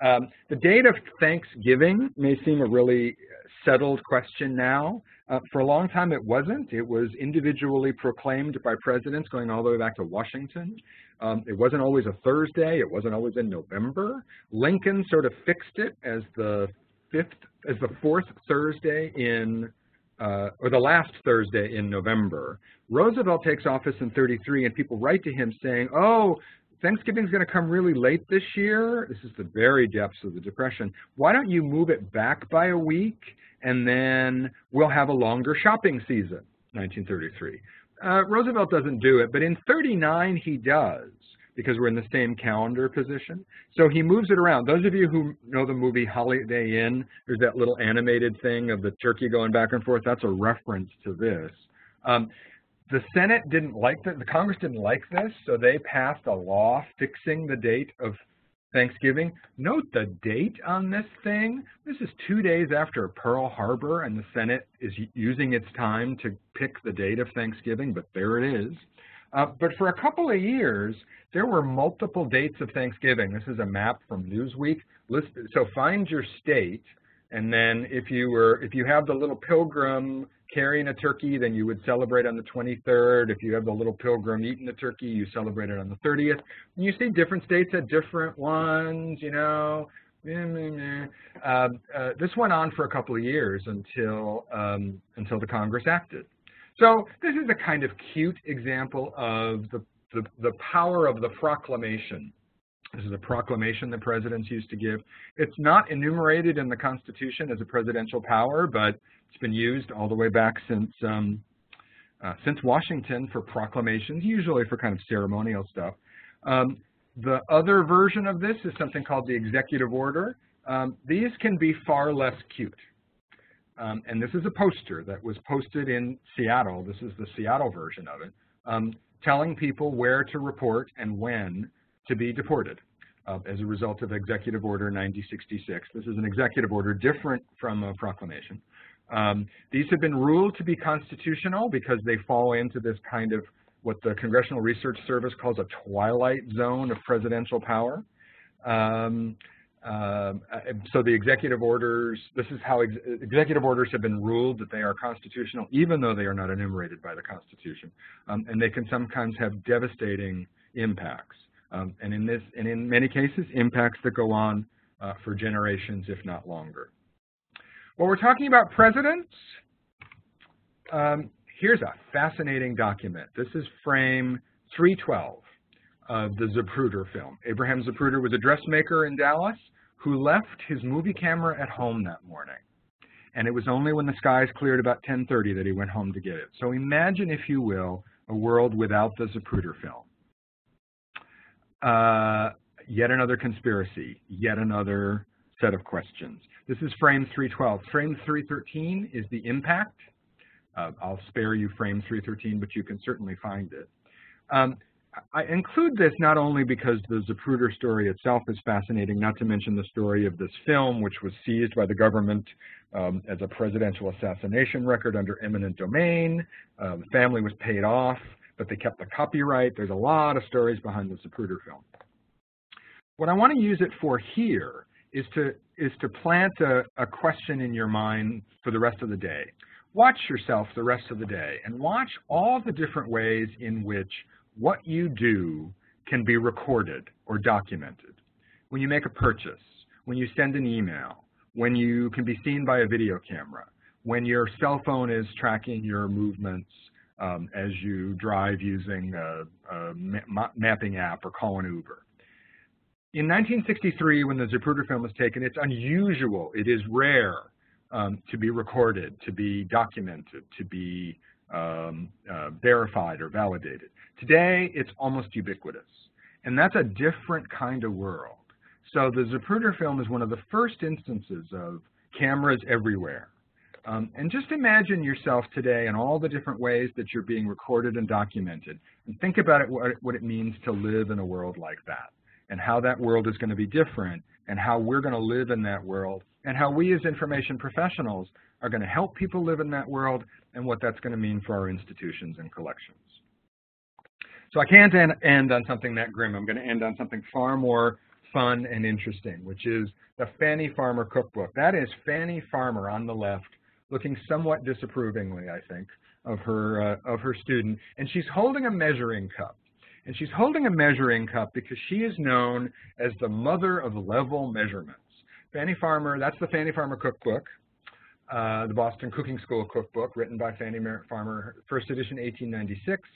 Speaker 2: Um, the date of Thanksgiving may seem a really settled question now. Uh, for a long time, it wasn't. It was individually proclaimed by presidents going all the way back to Washington. Um, it wasn't always a Thursday. It wasn't always in November. Lincoln sort of fixed it as the fifth, as the fourth Thursday in, uh, or the last Thursday in November. Roosevelt takes office in 33, and people write to him saying, oh, Thanksgiving's going to come really late this year. This is the very depths of the Depression. Why don't you move it back by a week, and then we'll have a longer shopping season, 1933. Uh, Roosevelt doesn't do it, but in 39 he does, because we're in the same calendar position. So he moves it around. Those of you who know the movie Holiday Inn, there's that little animated thing of the turkey going back and forth. That's a reference to this. Um, the Senate didn't like that. The Congress didn't like this, so they passed a law fixing the date of Thanksgiving. Note the date on this thing. This is two days after Pearl Harbor, and the Senate is using its time to pick the date of Thanksgiving, but there it is. Uh, but for a couple of years, there were multiple dates of Thanksgiving. This is a map from Newsweek. So find your state, and then if you were, if you have the little pilgrim carrying a turkey, then you would celebrate on the 23rd. If you have the little pilgrim eating the turkey, you celebrate it on the 30th. And you see different states had different ones, you know. Uh, uh, this went on for a couple of years until um, until the Congress acted. So this is a kind of cute example of the, the, the power of the proclamation. This is a proclamation that presidents used to give. It's not enumerated in the Constitution as a presidential power, but it's been used all the way back since um, uh, since Washington for proclamations, usually for kind of ceremonial stuff. Um, the other version of this is something called the executive order. Um, these can be far less cute. Um, and this is a poster that was posted in Seattle. This is the Seattle version of it, um, telling people where to report and when to be deported uh, as a result of Executive Order 9066. This is an executive order different from a proclamation. Um, these have been ruled to be constitutional because they fall into this kind of what the Congressional Research Service calls a twilight zone of presidential power. Um, uh, so the executive orders, this is how ex executive orders have been ruled that they are constitutional, even though they are not enumerated by the Constitution. Um, and they can sometimes have devastating impacts. Um, and in this, and in many cases, impacts that go on uh, for generations, if not longer. When we're talking about presidents, um, here's a fascinating document. This is frame 312 of the Zapruder film. Abraham Zapruder was a dressmaker in Dallas who left his movie camera at home that morning. And it was only when the skies cleared about 10.30 that he went home to get it. So imagine, if you will, a world without the Zapruder film. Uh, yet another conspiracy, yet another set of questions. This is frame 312. Frame 313 is the impact. Uh, I'll spare you frame 313, but you can certainly find it. Um, I include this not only because the Zapruder story itself is fascinating, not to mention the story of this film, which was seized by the government um, as a presidential assassination record under eminent domain. The family was paid off, but they kept the copyright. There's a lot of stories behind the Zapruder film. What I want to use it for here is to, is to plant a, a question in your mind for the rest of the day. Watch yourself the rest of the day and watch all the different ways in which what you do can be recorded or documented. When you make a purchase, when you send an email, when you can be seen by a video camera, when your cell phone is tracking your movements um, as you drive using a, a ma mapping app or call an Uber. In 1963, when the Zapruder film was taken, it's unusual, it is rare um, to be recorded, to be documented, to be um, uh, verified or validated. Today, it's almost ubiquitous. And that's a different kind of world. So the Zapruder film is one of the first instances of cameras everywhere. Um, and just imagine yourself today and all the different ways that you're being recorded and documented. And think about it, what, what it means to live in a world like that and how that world is going to be different and how we're going to live in that world and how we as information professionals are going to help people live in that world and what that's going to mean for our institutions and collections. So I can't end on something that grim. I'm going to end on something far more fun and interesting, which is the Fannie Farmer cookbook. That is Fannie Farmer on the left, looking somewhat disapprovingly, I think, of her, uh, of her student. And she's holding a measuring cup. And she's holding a measuring cup because she is known as the mother of level measurements. Fannie Farmer, that's the Fannie Farmer cookbook, uh, the Boston Cooking School cookbook, written by Fannie Farmer, first edition 1896.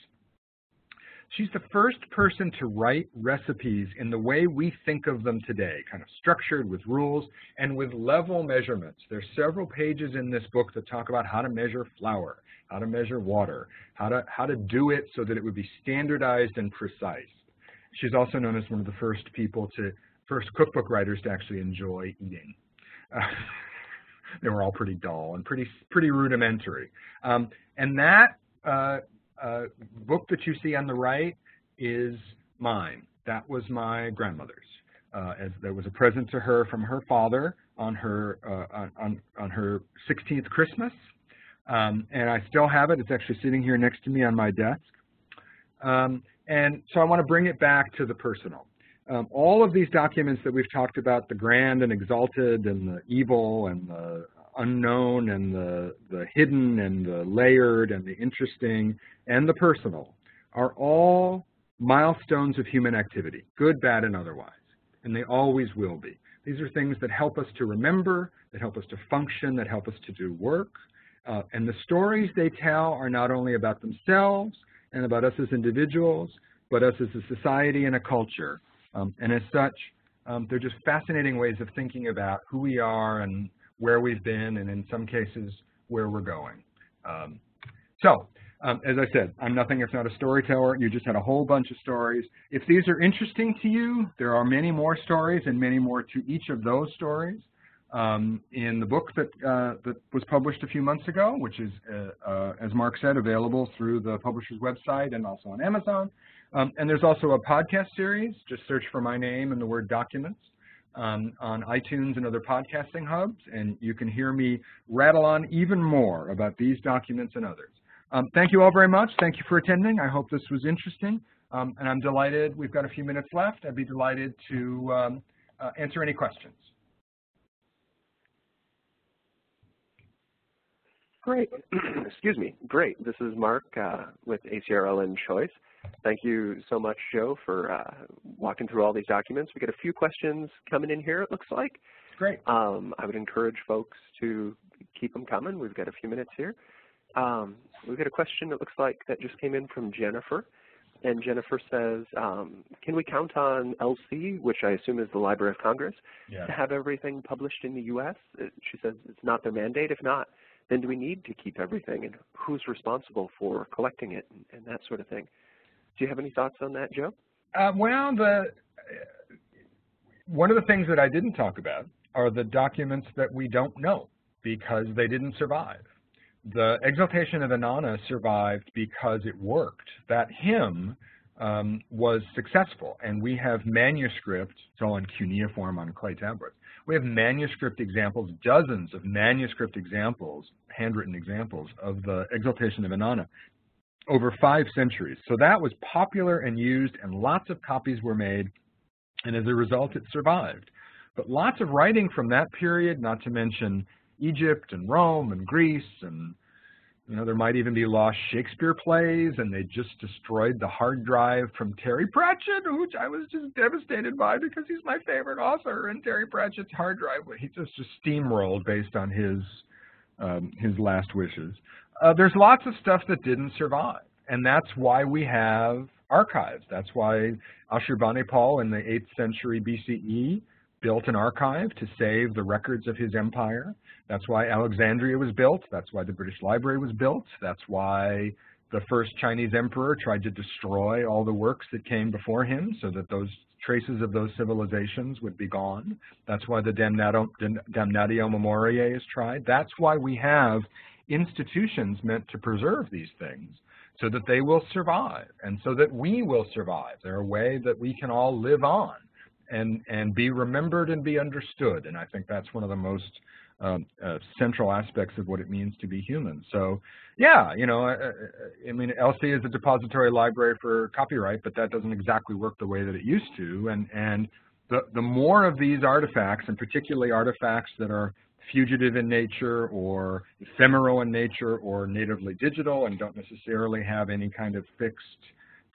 Speaker 2: She's the first person to write recipes in the way we think of them today, kind of structured with rules and with level measurements. There's several pages in this book that talk about how to measure flour, how to measure water, how to, how to do it so that it would be standardized and precise. she's also known as one of the first people to, first cookbook writers to actually enjoy eating. Uh, they were all pretty dull and pretty pretty rudimentary. Um, and that uh, uh, book that you see on the right is mine. That was my grandmother's. Uh, as there was a present to her from her father on her uh, on, on her 16th Christmas, um, and I still have it. It's actually sitting here next to me on my desk. Um, and so I want to bring it back to the personal. Um, all of these documents that we've talked about, the grand and exalted and the evil and the unknown and the, the hidden and the layered and the interesting and the personal, are all milestones of human activity, good, bad, and otherwise. And they always will be. These are things that help us to remember, that help us to function, that help us to do work. Uh, and the stories they tell are not only about themselves and about us as individuals, but us as a society and a culture. Um, and as such, um, they're just fascinating ways of thinking about who we are and where we've been, and in some cases, where we're going. Um, so, um, as I said, I'm nothing if not a storyteller. You just had a whole bunch of stories. If these are interesting to you, there are many more stories and many more to each of those stories um, in the book that, uh, that was published a few months ago, which is, uh, uh, as Mark said, available through the publisher's website and also on Amazon. Um, and there's also a podcast series. Just search for my name and the word documents um, on iTunes and other podcasting hubs, and you can hear me rattle on even more about these documents and others. Um, thank you all very much. Thank you for attending. I hope this was interesting, um, and I'm delighted. We've got a few minutes left. I'd be delighted to um, uh, answer any questions.
Speaker 1: Great. Excuse me. Great. This is Mark uh, with ACRL and Choice. Thank you so much, Joe, for uh, walking through all these documents. We got a few questions coming in here, it looks like.
Speaker 2: Great.
Speaker 1: Um, I would encourage folks to keep them coming. We've got a few minutes here. Um, we've got a question it looks like that just came in from Jennifer. And Jennifer says, um, can we count on LC, which I assume is the Library of Congress,
Speaker 2: yeah.
Speaker 1: to have everything published in the U.S.? Uh, she says it's not their mandate. If not, then do we need to keep everything? And who's responsible for collecting it and, and that sort of thing? Do you have any thoughts on that, Joe?
Speaker 2: Uh, well, the one of the things that I didn't talk about are the documents that we don't know because they didn't survive. The Exaltation of Inanna survived because it worked. That hymn um, was successful, and we have manuscript, it's all in cuneiform on clay tablets. We have manuscript examples, dozens of manuscript examples, handwritten examples of the Exaltation of Inanna over five centuries. So that was popular and used, and lots of copies were made, and as a result, it survived. But lots of writing from that period, not to mention Egypt and Rome and Greece, and you know, there might even be lost Shakespeare plays, and they just destroyed the hard drive from Terry Pratchett, which I was just devastated by because he's my favorite author, and Terry Pratchett's hard drive, he just, just steamrolled based on his um, his last wishes. Uh, there's lots of stuff that didn't survive, and that's why we have archives. That's why Ashurbanipal in the 8th century BCE built an archive to save the records of his empire. That's why Alexandria was built. That's why the British Library was built. That's why the first Chinese emperor tried to destroy all the works that came before him so that those traces of those civilizations would be gone. That's why the Damnatio, Damnatio Memoriae is tried. That's why we have institutions meant to preserve these things so that they will survive and so that we will survive. They're a way that we can all live on and, and be remembered and be understood. And I think that's one of the most um, uh, central aspects of what it means to be human. So, yeah, you know, I, I, mean, LC is a depository library for copyright, but that doesn't exactly work the way that it used to. And, and the, the more of these artifacts, and particularly artifacts that are fugitive in nature or ephemeral in nature or natively digital and don't necessarily have any kind of fixed,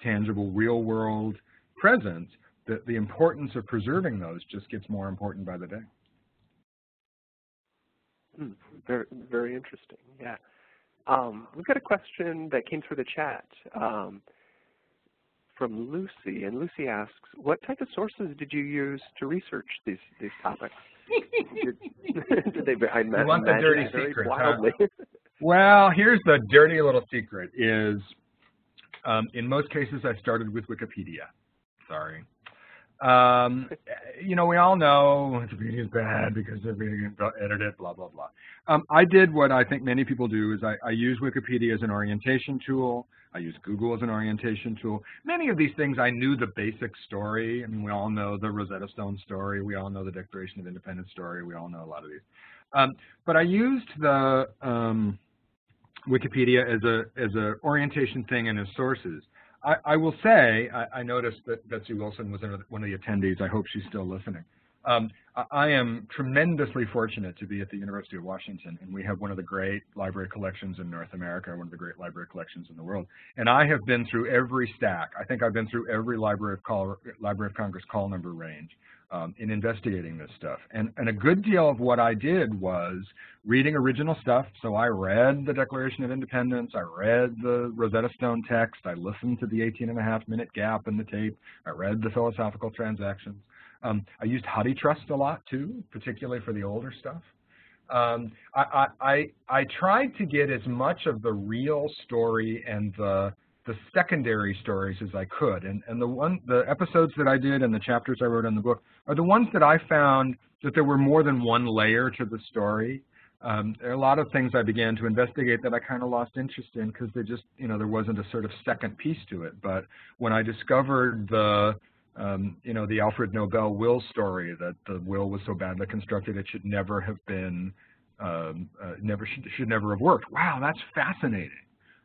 Speaker 2: tangible, real-world presence, the, the importance of preserving those just gets more important by the day.
Speaker 1: Hmm, very, very interesting, yeah. Um, we've got a question that came through the chat um, from Lucy, and Lucy asks, what type of sources did you use to research these, these topics? did, did they, I
Speaker 2: you want the dirty secret, huh? Well, here's the dirty little secret is, um, in most cases, I started with Wikipedia. Sorry. Um, you know, we all know Wikipedia is bad because they're being edited, blah, blah, blah. Um, I did what I think many people do is I, I use Wikipedia as an orientation tool. I use Google as an orientation tool. Many of these things I knew the basic story. I mean, we all know the Rosetta Stone story. We all know the Declaration of Independence story. We all know a lot of these. Um, but I used the um, Wikipedia as a as a orientation thing and as sources. I, I will say, I, I, noticed that Betsy Wilson was one of the attendees. I hope she's still listening. Um, I am tremendously fortunate to be at the University of Washington, and we have one of the great library collections in North America, one of the great library collections in the world. And I have been through every stack. I think I've been through every Library of, call, library of Congress call number range um, in investigating this stuff. And, and a good deal of what I did was reading original stuff. So I read the Declaration of Independence. I read the Rosetta Stone text. I listened to the 18 and a half minute gap in the tape. I read the philosophical transactions. Um, I used HathiTrust a lot too, particularly for the older stuff. Um, I, I, I tried to get as much of the real story and the the secondary stories as I could. And, and the one, the episodes that I did and the chapters I wrote in the book are the ones that I found that there were more than one layer to the story. Um, there are a lot of things I began to investigate that I kind of lost interest in because there just, you know, there wasn't a sort of second piece to it. But when I discovered the, um, you know, the Alfred Nobel will story that the will was so badly constructed it should never have been, um, uh, never should, should never have worked. Wow, that's fascinating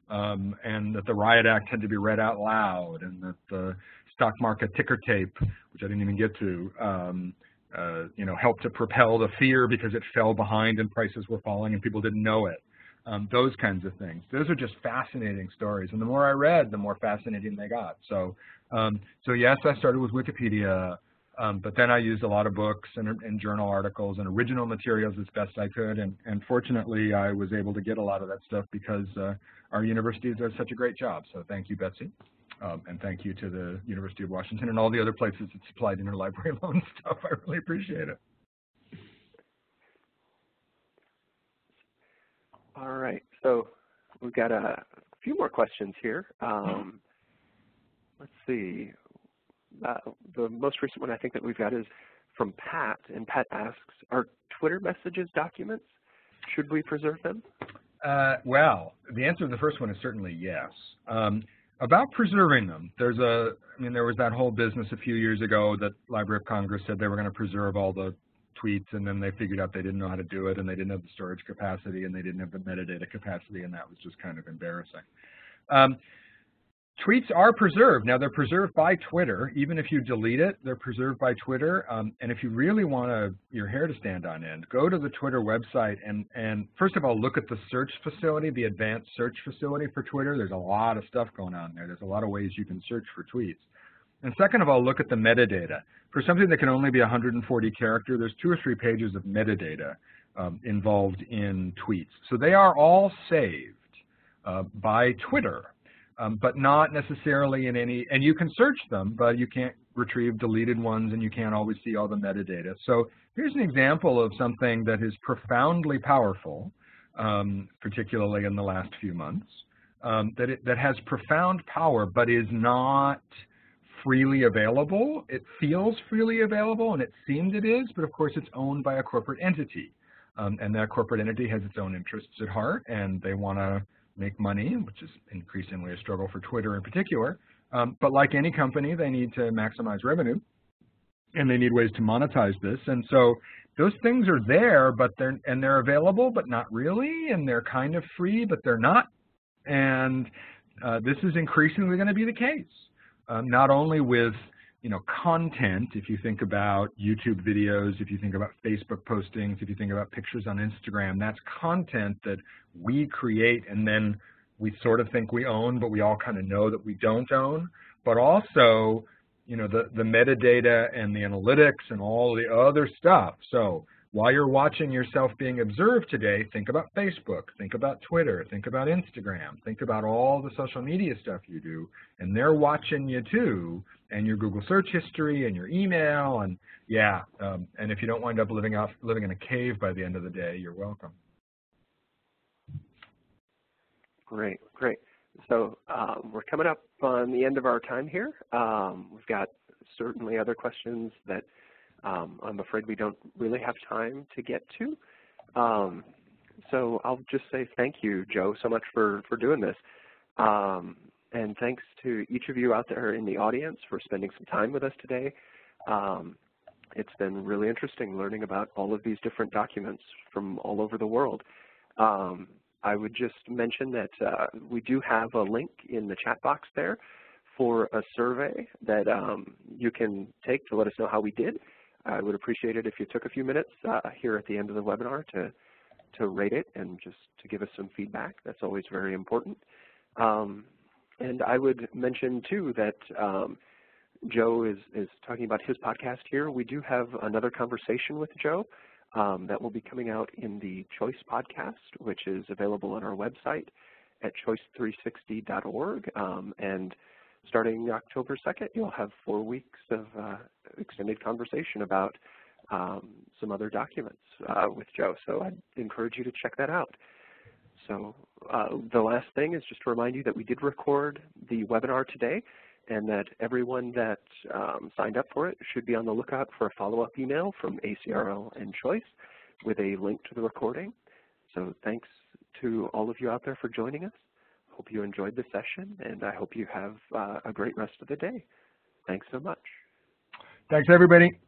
Speaker 2: um, and that the riot act had to be read out loud, and that the stock market ticker tape, which I didn't even get to, um, uh, you know, helped to propel the fear because it fell behind and prices were falling and people didn't know it. Um, those kinds of things. Those are just fascinating stories, and the more I read, the more fascinating they got. So, um, so yes, I started with Wikipedia. Um, but then I used a lot of books and, and, journal articles and original materials as best I could. And, and, fortunately, I was able to get a lot of that stuff because uh, our university does such a great job. So thank you, Betsy. Um, and thank you to the University of Washington and all the other places that supplied interlibrary loan stuff. I really appreciate it.
Speaker 1: All right. So we've got a few more questions here. Um, let's see uh, the most recent one I think that we've got is from Pat, and Pat asks, are Twitter messages documents? Should we preserve them?
Speaker 2: Uh, well, the answer to the first one is certainly yes. Um, about preserving them, there's a, I mean, there was that whole business a few years ago that Library of Congress said they were going to preserve all the tweets, and then they figured out they didn't know how to do it, and they didn't have the storage capacity, and they didn't have the metadata capacity, and that was just kind of embarrassing. Um, Tweets are preserved. Now, they're preserved by Twitter. Even if you delete it, they're preserved by Twitter. Um, and if you really want to, your hair to stand on end, go to the Twitter website and, and first of all, look at the search facility, the advanced search facility for Twitter. There's a lot of stuff going on there. There's a lot of ways you can search for tweets. And second of all, look at the metadata. For something that can only be 140 character, there's two or three pages of metadata um, involved in tweets. So they are all saved uh, by Twitter um, but not necessarily in any, and you can search them, but you can't retrieve deleted ones and you can't always see all the metadata. So here's an example of something that is profoundly powerful, um, particularly in the last few months, um, that, it, that has profound power but is not freely available. It feels freely available and it seems it is, but of course it's owned by a corporate entity. Um, and that corporate entity has its own interests at heart and they want to make money, which is increasingly a struggle for Twitter in particular. Um, but like any company, they need to maximize revenue, and they need ways to monetize this. And so those things are there, but they're and they're available, but not really, and they're kind of free, but they're not. And uh, this is increasingly going to be the case, um, not only with you know, content, if you think about YouTube videos, if you think about Facebook postings, if you think about pictures on Instagram, that's content that we create and then we sort of think we own, but we all kind of know that we don't own. But also, you know, the, the metadata and the analytics and all the other stuff. So while you're watching yourself being observed today, think about Facebook, think about Twitter, think about Instagram, think about all the social media stuff you do, and they're watching you too, and your Google search history and your email, and yeah, um, and if you don't wind up living off living in a cave by the end of the day, you're welcome.
Speaker 1: Great, great. So um, we're coming up on the end of our time here. Um, we've got certainly other questions that um, I'm afraid we don't really have time to get to. Um, so I'll just say thank you, Joe, so much for, for doing this. Um, and thanks to each of you out there in the audience for spending some time with us today. Um, it's been really interesting learning about all of these different documents from all over the world. Um, I would just mention that uh, we do have a link in the chat box there for a survey that um, you can take to let us know how we did. I would appreciate it if you took a few minutes uh, here at the end of the webinar to, to rate it and just to give us some feedback. That's always very important. Um, and I would mention too that um, Joe is, is talking about his podcast here. We do have another conversation with Joe um, that will be coming out in the Choice podcast, which is available on our website at choice360.org. Um, and starting October 2nd, you'll have four weeks of uh, extended conversation about um, some other documents uh, with Joe. So I'd encourage you to check that out. So uh, the last thing is just to remind you that we did record the webinar today and that everyone that um, signed up for it should be on the lookout for a follow-up email from ACRL and Choice with a link to the recording. So thanks to all of you out there for joining us. Hope you enjoyed the session, and I hope you have uh, a great rest of the day. Thanks so much.
Speaker 2: Thanks, everybody.